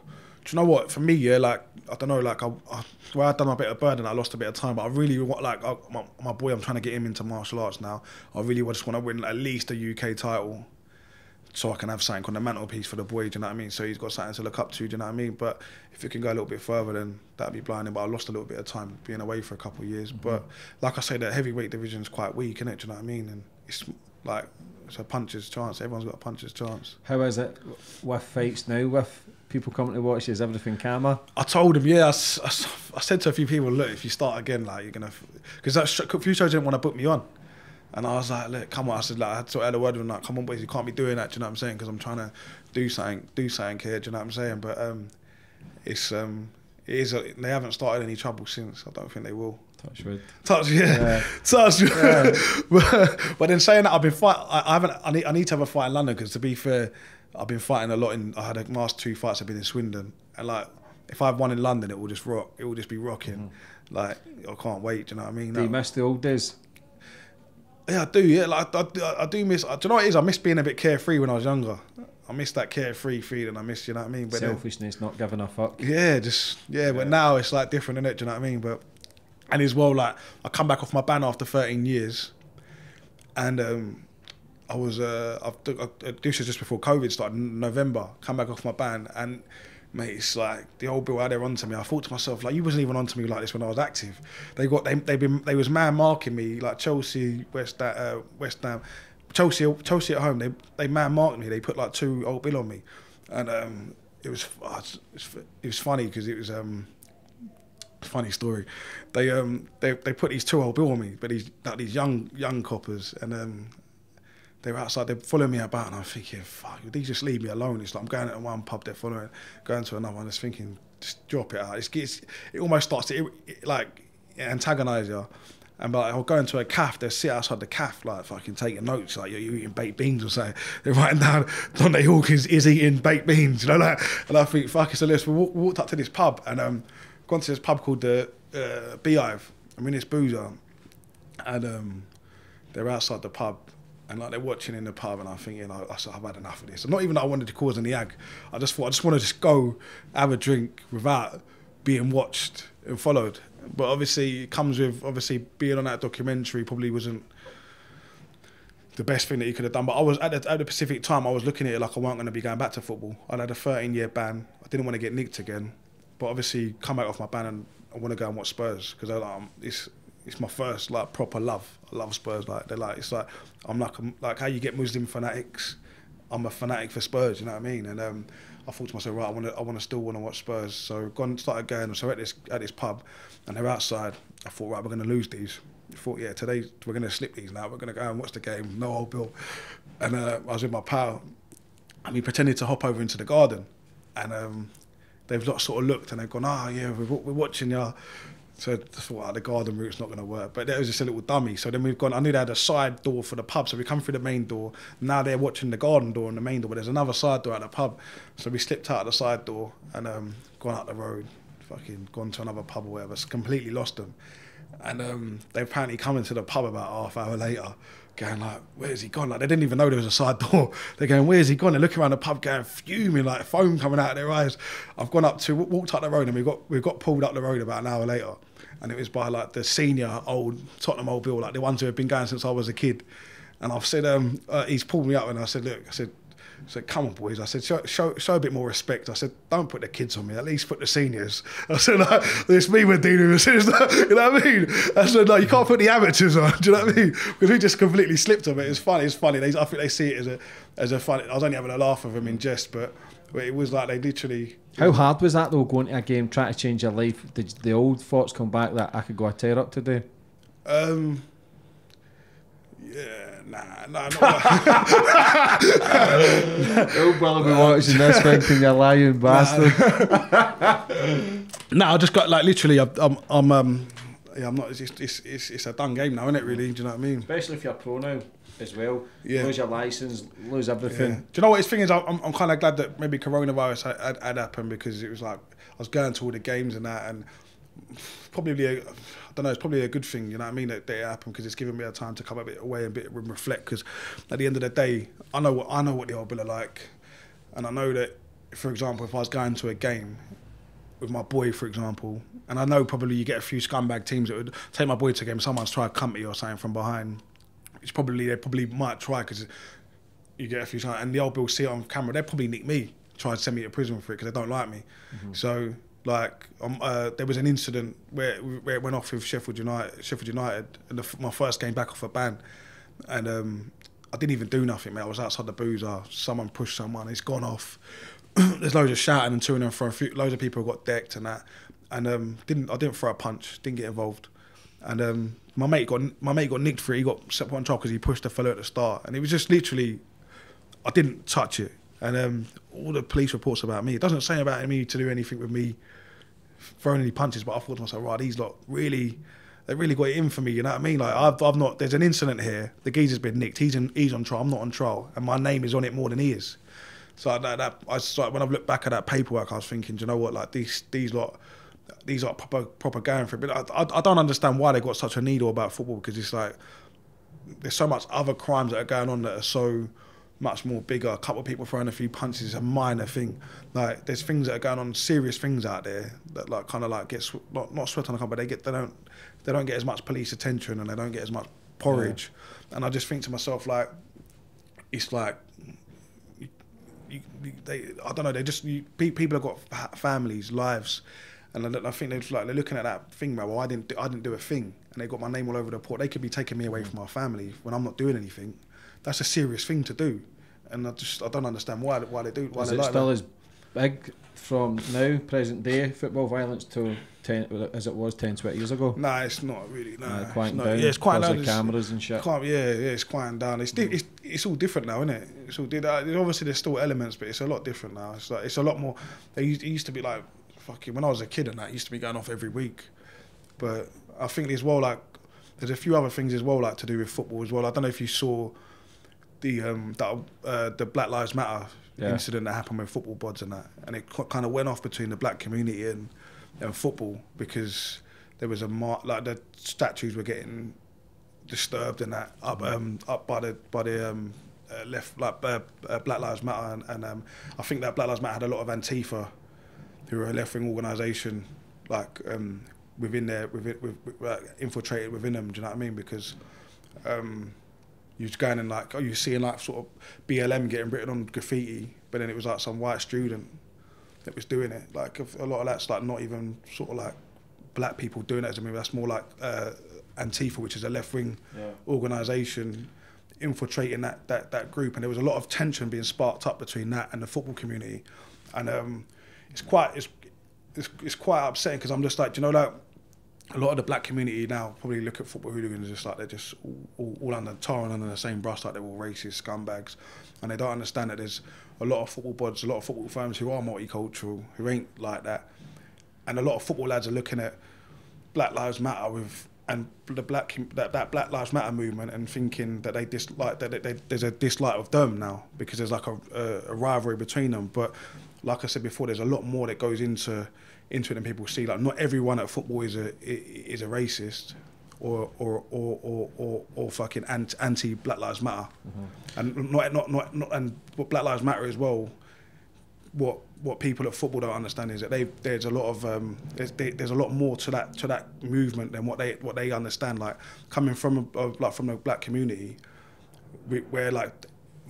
Do you know what? For me, yeah, like I don't know, like I, I where I done a bit of burden, I lost a bit of time, but I really want like I, my, my boy, I'm trying to get him into martial arts now. I really just want to win at least a UK title, so I can have something on the mantelpiece for the boy. Do you know what I mean? So he's got something to look up to. Do you know what I mean? But if it can go a little bit further, then that'd be blinding. But I lost a little bit of time being away for a couple of years. But mm-hmm. like I say, the heavyweight division's quite weak, isn't it? Do you know what I mean? And it's like it's a puncher's chance. Everyone's got a puncher's chance. How is it with fights now? With people coming to watch, is everything calmer? I told him, yeah. I said to a few people, look, if you start again, like you're gonna, because that sh- a few shows didn't want to put me on, and I was like, look, come on. I said, like, I had to had a word with him, like, come on, boys, you can't be doing that. Do you know what I'm saying? Because I'm trying to do something, do something here. Do you know what I'm saying? But um, it's um, it is. A, they haven't started any trouble since. I don't think they will. Touch wood. Touch, yeah, Yeah. <laughs> touch. Yeah. <laughs> but, but then saying that, I've been fight. I, I haven't. I need. I need to have a fight in London because to be fair, I've been fighting a lot. In I had a last two fights. I've been in Swindon, and like if I have one in London, it will just rock. It will just be rocking. Like I can't wait. Do you know what I mean? Do you miss the old days? Yeah, I do. Yeah, like I, I, I do miss. Do you know what it is? I miss being a bit carefree when I was younger. I miss that carefree feeling. I miss. You know what I mean? then- Selfishness, not giving a fuck. yeah, just yeah, but now it's like different, innit? Do you know what I mean? But and as well, like I come back off my ban after 13 years, and um, I was uh, I've, uh, this was just before COVID started, November. Come back off my ban, and mate, it's like the old Bill out there onto me. I thought to myself, like you wasn't even onto me like this when I was active. They got they they been they was man marking me like Chelsea, West uh, West Ham. Chelsea, Chelsea at home, they they man marked me. They put like two old bill on me, and um, it was oh, it was funny because it was um, funny story. They um they, they put these two old bill on me, but these like these young young coppers, and um they were outside. They're following me about, and I'm thinking, fuck, would they just leave me alone? It's like I'm going to one pub, they're following, going to another, and just thinking, just drop it out. It's, it's it almost starts to it, like antagonise you. And like, I'll go into a calf, they'll sit outside the calf, like fucking taking notes, like you're, eating baked beans or something. <laughs> They're writing down Dante Hawkins is eating baked beans, <laughs> you know, like, and I think, fuck, it's a list. We walk, walked up to this pub and um, gone to this pub called the uh, Beehive. I'm in this boozer, and um, they're outside the pub. And like they're watching in the pub, and I'm thinking, I, I, I've had enough of this. And not even that I wanted to cause any ag. I just thought I just want to just go have a drink without being watched and followed. But obviously, it comes with obviously being on that documentary. Probably wasn't the best thing that you could have done. But I was at the, at the Pacific time. I was looking at it like I weren't going to be going back to football. I had a 13 year ban. I didn't want to get nicked again. But obviously, come out off my ban and I want to go and watch Spurs because um, it's it's my first like proper love. I love Spurs. Like they're like it's like I'm like I'm, like how you get Muslim fanatics. I'm a fanatic for Spurs. You know what I mean? And um, I thought to myself, right, I want to, I want to still want to watch Spurs. So gone started going. So at this at this pub, and they're outside. I thought, right, we're going to lose these. I thought, yeah, today we're going to slip these now. We're going to go and watch the game. No old Bill. And uh, I was with my pal, and we pretended to hop over into the garden, and um, they've sort of looked and they've gone, ah, oh, yeah, we're, we're watching, you. So I thought, ah, the garden route's not going to work. But that was just a little dummy. So then we've gone, I knew they had a side door for the pub. So we come through the main door. Now they're watching the garden door and the main door, but there's another side door at the pub. So we slipped out of the side door and um, gone out the road, fucking gone to another pub or whatever. So completely lost them. And um, they apparently come into the pub about half hour later, going like, "Where's he gone?" Like they didn't even know there was a side <laughs> door. They're going, "Where's he gone?" They're looking around the pub, going fuming, like foam coming out of their eyes. I've gone up to walked up the road, and we got we got pulled up the road about an hour later, and it was by like the senior old Tottenham old Bill, like the ones who have been going since I was a kid. And I've said, um, uh, he's pulled me up, and I said, "Look," I said. I said, come on, boys. I said, show, show, show a bit more respect. I said, don't put the kids on me. At least put the seniors. <laughs> I said, like, it's me we're dealing with. <laughs> You know what I mean? I said, like, you can't put the amateurs on. <laughs> Do you know what I mean? Because we just completely slipped on it. It's funny. It's funny. They, I think they see it as a, as a funny. I was only having a laugh with them in jest, but, but it was like they literally. How hard was that though, going to a game, trying to change your life? Did the old thoughts come back that I could go a tear up today? Um, yeah, nah, nah, not <laughs> Oh, well, be watching this thinking you're lying <laughs> bastard. No, I just got like literally. I'm, I'm, I'm um, yeah, I'm not. It's, it's, it's, it's a done game now, isn't it? Really, do you know what I mean? Especially if you're pro now as well. Yeah. Lose your license, lose Yeah. everything. Do you know what? His thing is, I'm, I'm kind of glad that maybe coronavirus had, had, had happened because it was like I was going to all the games and that, and probably a, I don't know. It's probably a good thing, you know what I mean, that, that it happened because it's given me a time to come a bit away and bit and reflect. Because at the end of the day, I know what I know what the old bill are like, and I know that, for example, if I was going to a game with my boy, for example, and I know probably you get a few scumbag teams that would take my boy to a game. Someone's tried to come at you or something from behind. It's probably they probably might try because you get a few times, and the old Bill see it on camera. They probably nick me, try and send me to prison for it because they don't like me. So like, um, uh, there was an incident where where it went off with Sheffield United, Sheffield United, and the, my first game back off a ban, and um, I didn't even do nothing, man. I was outside the boozer. Someone pushed someone. It's gone off. <clears throat> There's loads of shouting and to and fro. A few, loads of people got decked and that, and um, didn't I didn't throw a punch. Didn't get involved. And um, my mate got my mate got nicked for it. He got set on trial because he pushed the fellow at the start, and it was just literally, I didn't touch it. And um, all the police reports about me, it doesn't say about me to do anything with me throwing any punches. But I thought to myself, right, these lot really, they really got it in for me. You know what I mean? Like I've, I've not. There's an incident here. The geezer's been nicked. He's in, he's on trial. I'm not on trial, and my name is on it more than he is. So that, that I so when I've looked back at that paperwork, I was thinking, do you know what? Like these these lot, these are proper proper going for it. But I, I, I don't understand why they got such a needle about football because it's like there's so much other crimes that are going on that are so much more bigger. A couple of people throwing a few punches is a minor thing. Like there's things that are going on, serious things out there that like kind of like get sw- not not swept on the carpet, but they get they don't they don't get as much police attention and they don't get as much porridge. And I just think to myself like it's like you, you, you- they I don't know they just you, pe- people have got fa- families lives. And I, I think they're like they're looking at that thing, man. Well, I didn't, do, I didn't do a thing, and they got my name all over the port. They could be taking me away from my family when I'm not doing anything. That's a serious thing to do, and I just I don't understand why why they do why Is they it like still that. as big from now, present day, football violence to 10, as it was 10, 20 years ago? Nah, it's not really. Nah, Uh, quieting not- down yeah, it's because down. cameras and shit. Quite, yeah, yeah, it's quieting down. It's, di- it's it's all different now, isn't it? It's all. Uh, obviously, there's still elements, but it's a lot different now. It's like it's a lot more. They used, it used to be like fucking when I was a kid and that used to be going off every week, but I think as well like there's a few other things as well like to do with football as well. I don't know if you saw the um that uh, the Black Lives Matter Yeah. incident that happened with football bods and that, and it kind of went off between the black community and and football because there was a mar- like the statues were getting disturbed and that up um up by the by the um uh, left like uh, uh, Black Lives Matter and, and um I think that Black Lives Matter had a lot of Antifa who are a left wing organisation like um within there within with, with, like, infiltrated within them. Do you know what I mean? Because um you're going and like oh you're seeing like sort of BLM getting written on graffiti, but then it was like some white student that was doing it. Like a lot of that's like not even sort of like black people doing it as a movie. That's more like uh, Antifa, which is a left wing Yeah. organisation infiltrating that, that that group, and there was a lot of tension being sparked up between that and the football community, and um, it's quite it's it's, it's quite upsetting because I'm just like, you know, like a lot of the black community now probably look at football hooligans just like they're just all, all, all under tarring under the same brush, like they're all racist scumbags, and they don't understand that there's a lot of football bods, a lot of football firms who are multicultural, who ain't like that, and a lot of football lads are looking at Black Lives Matter with and the black that, that Black Lives Matter movement and thinking that they dislike that they, they, there's a dislike of them now because there's like a, a, a rivalry between them. But like I said before, there's a lot more that goes into into it than people see. Like not everyone at football is a is a racist or or or or, or, or fucking anti Black Lives Matter, and not, not not not and what Black Lives Matter as well what what people at football don't understand is that they there's a lot of um, there's they, there's a lot more to that to that movement than what they what they understand. Like coming from a, like from the black community, we, where like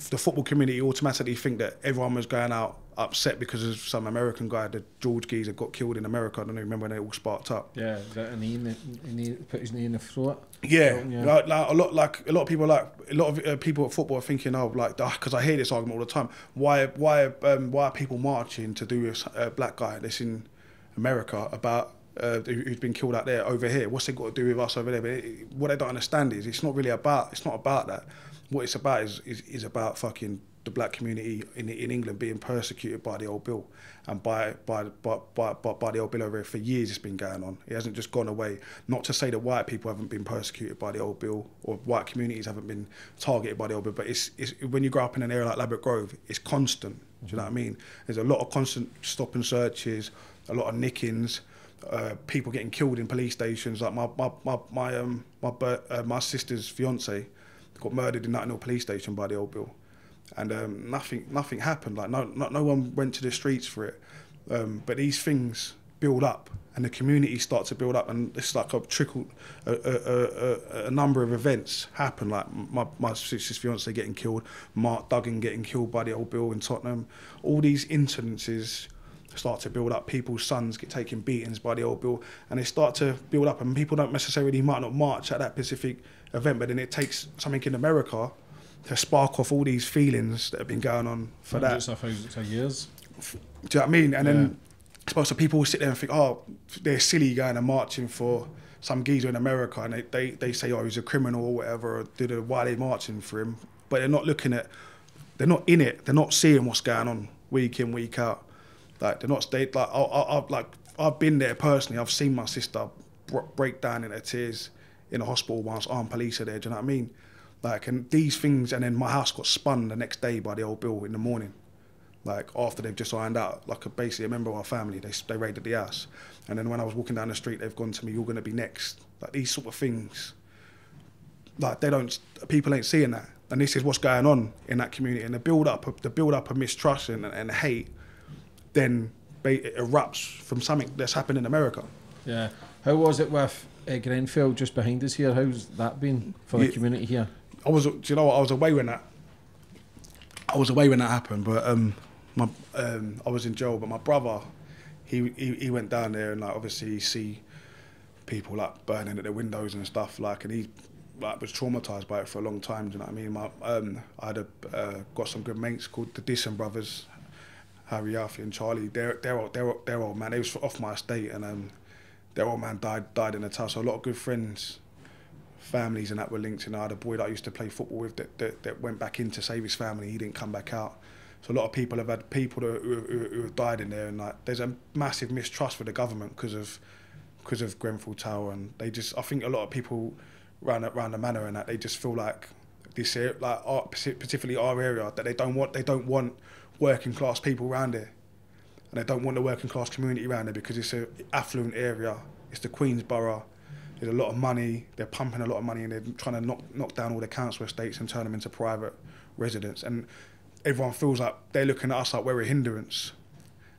the football community automatically think that everyone was going out upset because of some American guy, the George Geezer, got killed in America. I don't even remember when they all sparked up. Yeah, that a knee in the, a knee, put his knee in the throat. Yeah, Yeah. Like, like a lot, like a lot of people, like a lot of uh, people at football are thinking, oh, like because I hear this argument all the time. Why, why, um, why are people marching to do with a black guy that's in America about uh, who- who's been killed out there over here? What's it got to do with us over there? But it, what they don't understand is it's not really about. It's not about that. What it's about is is, is about fucking the black community in in England being persecuted by the old bill and by by by by, by, by the old bill over here for years. It's been going on. It hasn't just gone away. Not to say that white people haven't been persecuted by the old bill or white communities haven't been targeted by the old bill, but it's, it's when you grow up in an area like Ladbroke Grove, it's constant. Do you know what I mean? There's a lot of constant stop and searches, a lot of nickings. Uh, people getting killed in police stations. Like my my my my um my uh, my sister's fiance got murdered in Notting Hill police station by the old bill, and um, nothing nothing happened. Like no no no one went to the streets for it. Um, but these things build up, and the community start to build up, and it's like a trickle. A, a, a, a number of events happen. Like my my sister's fiance getting killed, Mark Duggan getting killed by the old bill in Tottenham. All these incidences start to build up. People's sons get taken beatings by the old bill, and they start to build up. And people don't necessarily might not march at that specific event, but then it takes something in America to spark off all these feelings that have been going on for that. Hundreds of thousands of years. Do you know what I mean? And then I suppose so people will sit there and think, oh, they're silly going and marching for some geezer in America, and they, they, they say, oh, he's a criminal or whatever, or why are they marching for him? But they're not looking at, they're not in it. They're not seeing what's going on week in, week out. Like they're not they like I, I, I've like I've been there personally. I've seen my sister break down in her tears in a hospital whilst armed police are there. Do you know what I mean? Like and these things, and then my house got spun the next day by the old bill in the morning. Like after they've just ironed out, like a, basically a member of our family, they they raided the house, and then when I was walking down the street, they've gone to me, "You're going to be next." Like these sort of things. Like they don't, people ain't seeing that, and this is what's going on in that community, and the build up, of, the build up of mistrust and, and hate, then it erupts from something that's happened in America. Yeah. How was it with uh, Grenfell just behind us here? How's that been for the Yeah. community here? I was, do you know what? I was away when that. I was away when that happened, but um, my um, I was in jail. But my brother, he, he he went down there and like obviously you see people like burning at their windows and stuff like, and he like was traumatized by it for a long time. Do you know what I mean? My um, I had a, uh, got some good mates called the Disson brothers, Harry Alfie and Charlie. They're they're old, they're old, they're old man. They was off my estate and um, their old man died died in a tower. So a lot of good friends families and that were linked. And I had a boy that I used to play football with that, that, that went back in to save his family. He didn't come back out. So a lot of people have had people who, who, who have died in there, and like there's a massive mistrust for the government because of because of Grenfell Tower, and they just I think a lot of people around around the manor and that they just feel like this area, like our, particularly our area, that they don't want they don't want working class people around there, and they don't want the working class community around there because it's an affluent area. It's the Queensborough. There's a lot of money. They're pumping a lot of money, and they're trying to knock knock down all the council estates and turn them into private residents. And everyone feels like they're looking at us like we're a hindrance,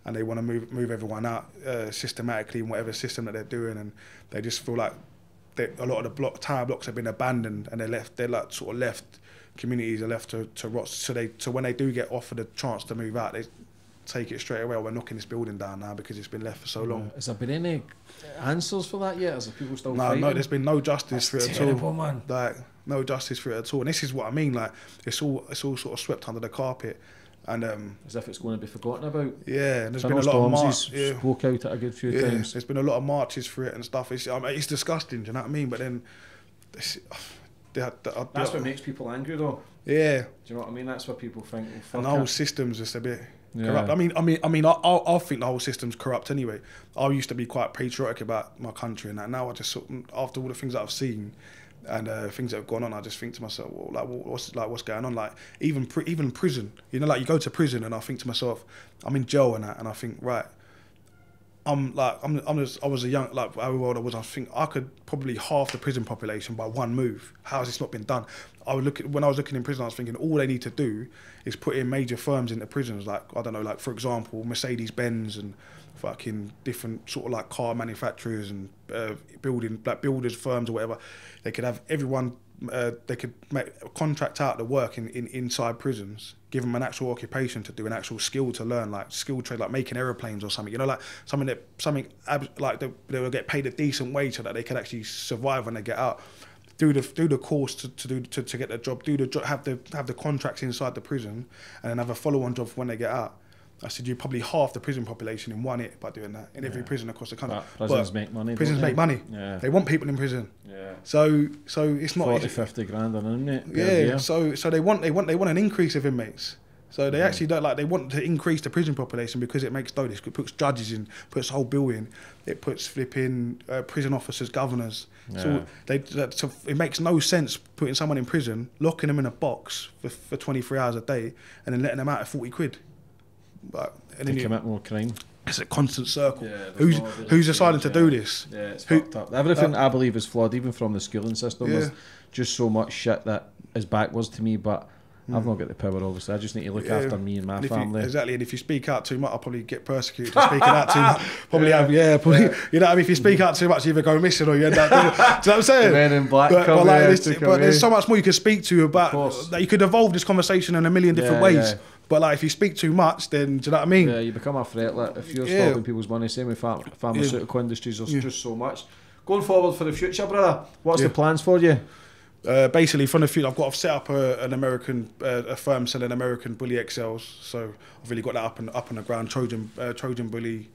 and they want to move move everyone out uh, systematically in whatever system that they're doing. And they just feel like they, a lot of the block tower blocks have been abandoned, and they're left. They're like sort of left. Communities are left to, to rot. So they so when they do get offered a chance to move out, they take it straight away. We're knocking this building down now because it's been left for so long. Has there been any answers for that yet? Is there people still No, fighting? no, there's been no justice That's for it at all. man. Like no justice for it at all. And this is what I mean. Like it's all it's all sort of swept under the carpet. And um, As if it's going to be forgotten about. yeah, and there's I been a lot of Stormzy's march. Yeah, spoke out at a good few yeah. times. There's been a lot of marches for it and stuff. It's I mean, it's disgusting. Do you know what I mean? But then, it's, <sighs> they had, they had- That's what makes people angry, though. yeah. Do you know what I mean? That's what people think. Well, And fuck the whole it. system's just a bit Yeah. Corrupt. I mean, I mean, I mean, I, I, I think the whole system's corrupt anyway. I used to be quite patriotic about my country and that. Now I just sort of, after all the things that I've seen and uh, things that have gone on, I just think to myself, well, like, what's like, what's going on? Like, even pri- even prison, you know, like you go to prison and I think to myself, I'm in jail and that, and I think, right. I'm like I'm I'm just I was a young like how old I was I think I could probably half the prison population by one move. How has this not been done? I would look when I was looking in prison I was thinking all they need to do is put in major firms into prisons like I don't know like for example Mercedes Benz and fucking different sort of like car manufacturers and uh, building like builders firms or whatever. They could have everyone. Uh, they could make, contract out the work in, in inside prisons, give them an actual occupation to do an actual skill to learn, like skill trade, like making aeroplanes or something. You know, like something that something like they, they will get paid a decent wage so that they can actually survive when they get out. Do the do the course to, to do to, to get the job. Do the job. Have the have the contracts inside the prison, and then have a follow on job when they get out. I said you probably half the prison population in one hit by doing that in every prison across the country. But prisons make money, Prisons make money. Yeah. They want people in prison. Yeah. So so it's not 40, it's- 50 grand on an inmate. yeah. So so they want they want they want an increase of inmates. So they actually don't like they want to increase the prison population because it makes dough. It puts judges in, puts whole bill in, it puts flipping uh, prison officers, governors. Yeah. So they that, so it makes no sense putting someone in prison, locking them in a box for, for 23 hours a day, and then letting them out at 40 quid. But and To then you, commit more crime. it's a constant circle. Yeah, who's who's no deciding to change, do this? Yeah, it's Who- fucked up. Everything I believe is flawed, even from the schooling system. There's Yeah. just so much shit that is backwards to me, but I've not got the power, obviously. I just need to look Hmm. Yeah. after me and my And if you- family. exactly, and if you speak out too much, I'll probably get persecuted for speaking out too much. <laughs> Probably have, yeah, probably. You know, what I mean, if you speak out too much, you either go missing or you end up. Doing, do you know what I'm saying? The men in black But, but, like, here there's, to but there's so much more you can speak to about that. You could evolve this conversation in a million different Yeah, ways. yeah. But like, if you speak too much, then do you know what I mean? Yeah, you become a threat. Like, if you're Yeah. stopping people's money, same with pharm- pharmaceutical industries, there's just so much. Going forward for the future, brother, what's Yeah. the plans for you? Uh, basically, from the few I've got I've set up a, an American uh, a firm selling American bully XLs, so I've really got that up and up on the ground. Trojan uh, Trojan bully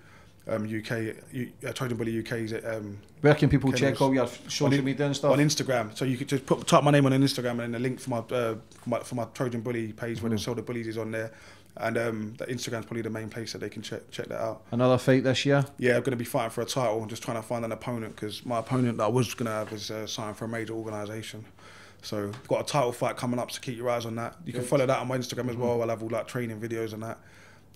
um, UK U, uh, Trojan bully UK's. Um, Where can people check all your social on, media and stuff? On Instagram, so you could just put type my name on Instagram and then the link for my uh, for my, for my Trojan bully page mm. where they mm-hmm. sell the bullies is on there. And um, the Instagram's probably the main place that they can check check that out. Another fight this year? Yeah, I'm going to be fighting for a title and just trying to find an opponent because my opponent that I was going to have is uh, signed for a major organisation. So I've got a title fight coming up, so keep your eyes on that. You can follow that on my Instagram as well. I'll have all like training videos and that.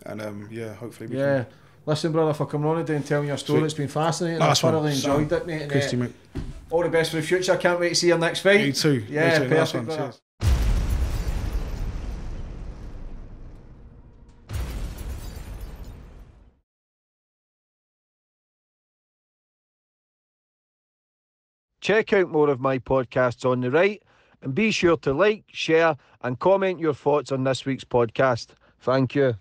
And um, yeah, hopefully we Yeah. can. Listen, brother, for coming on today and telling your story, Sweet. it's been fascinating. Nice I one. thoroughly Sound. enjoyed it, mate. and, Christy, uh, mate. all the best for the future. I can't wait to see your next fight. You too. Yeah, you too. Nice one. Cheers. Check out more of my podcasts on the right and be sure to like, share, and comment your thoughts on this week's podcast. Thank you.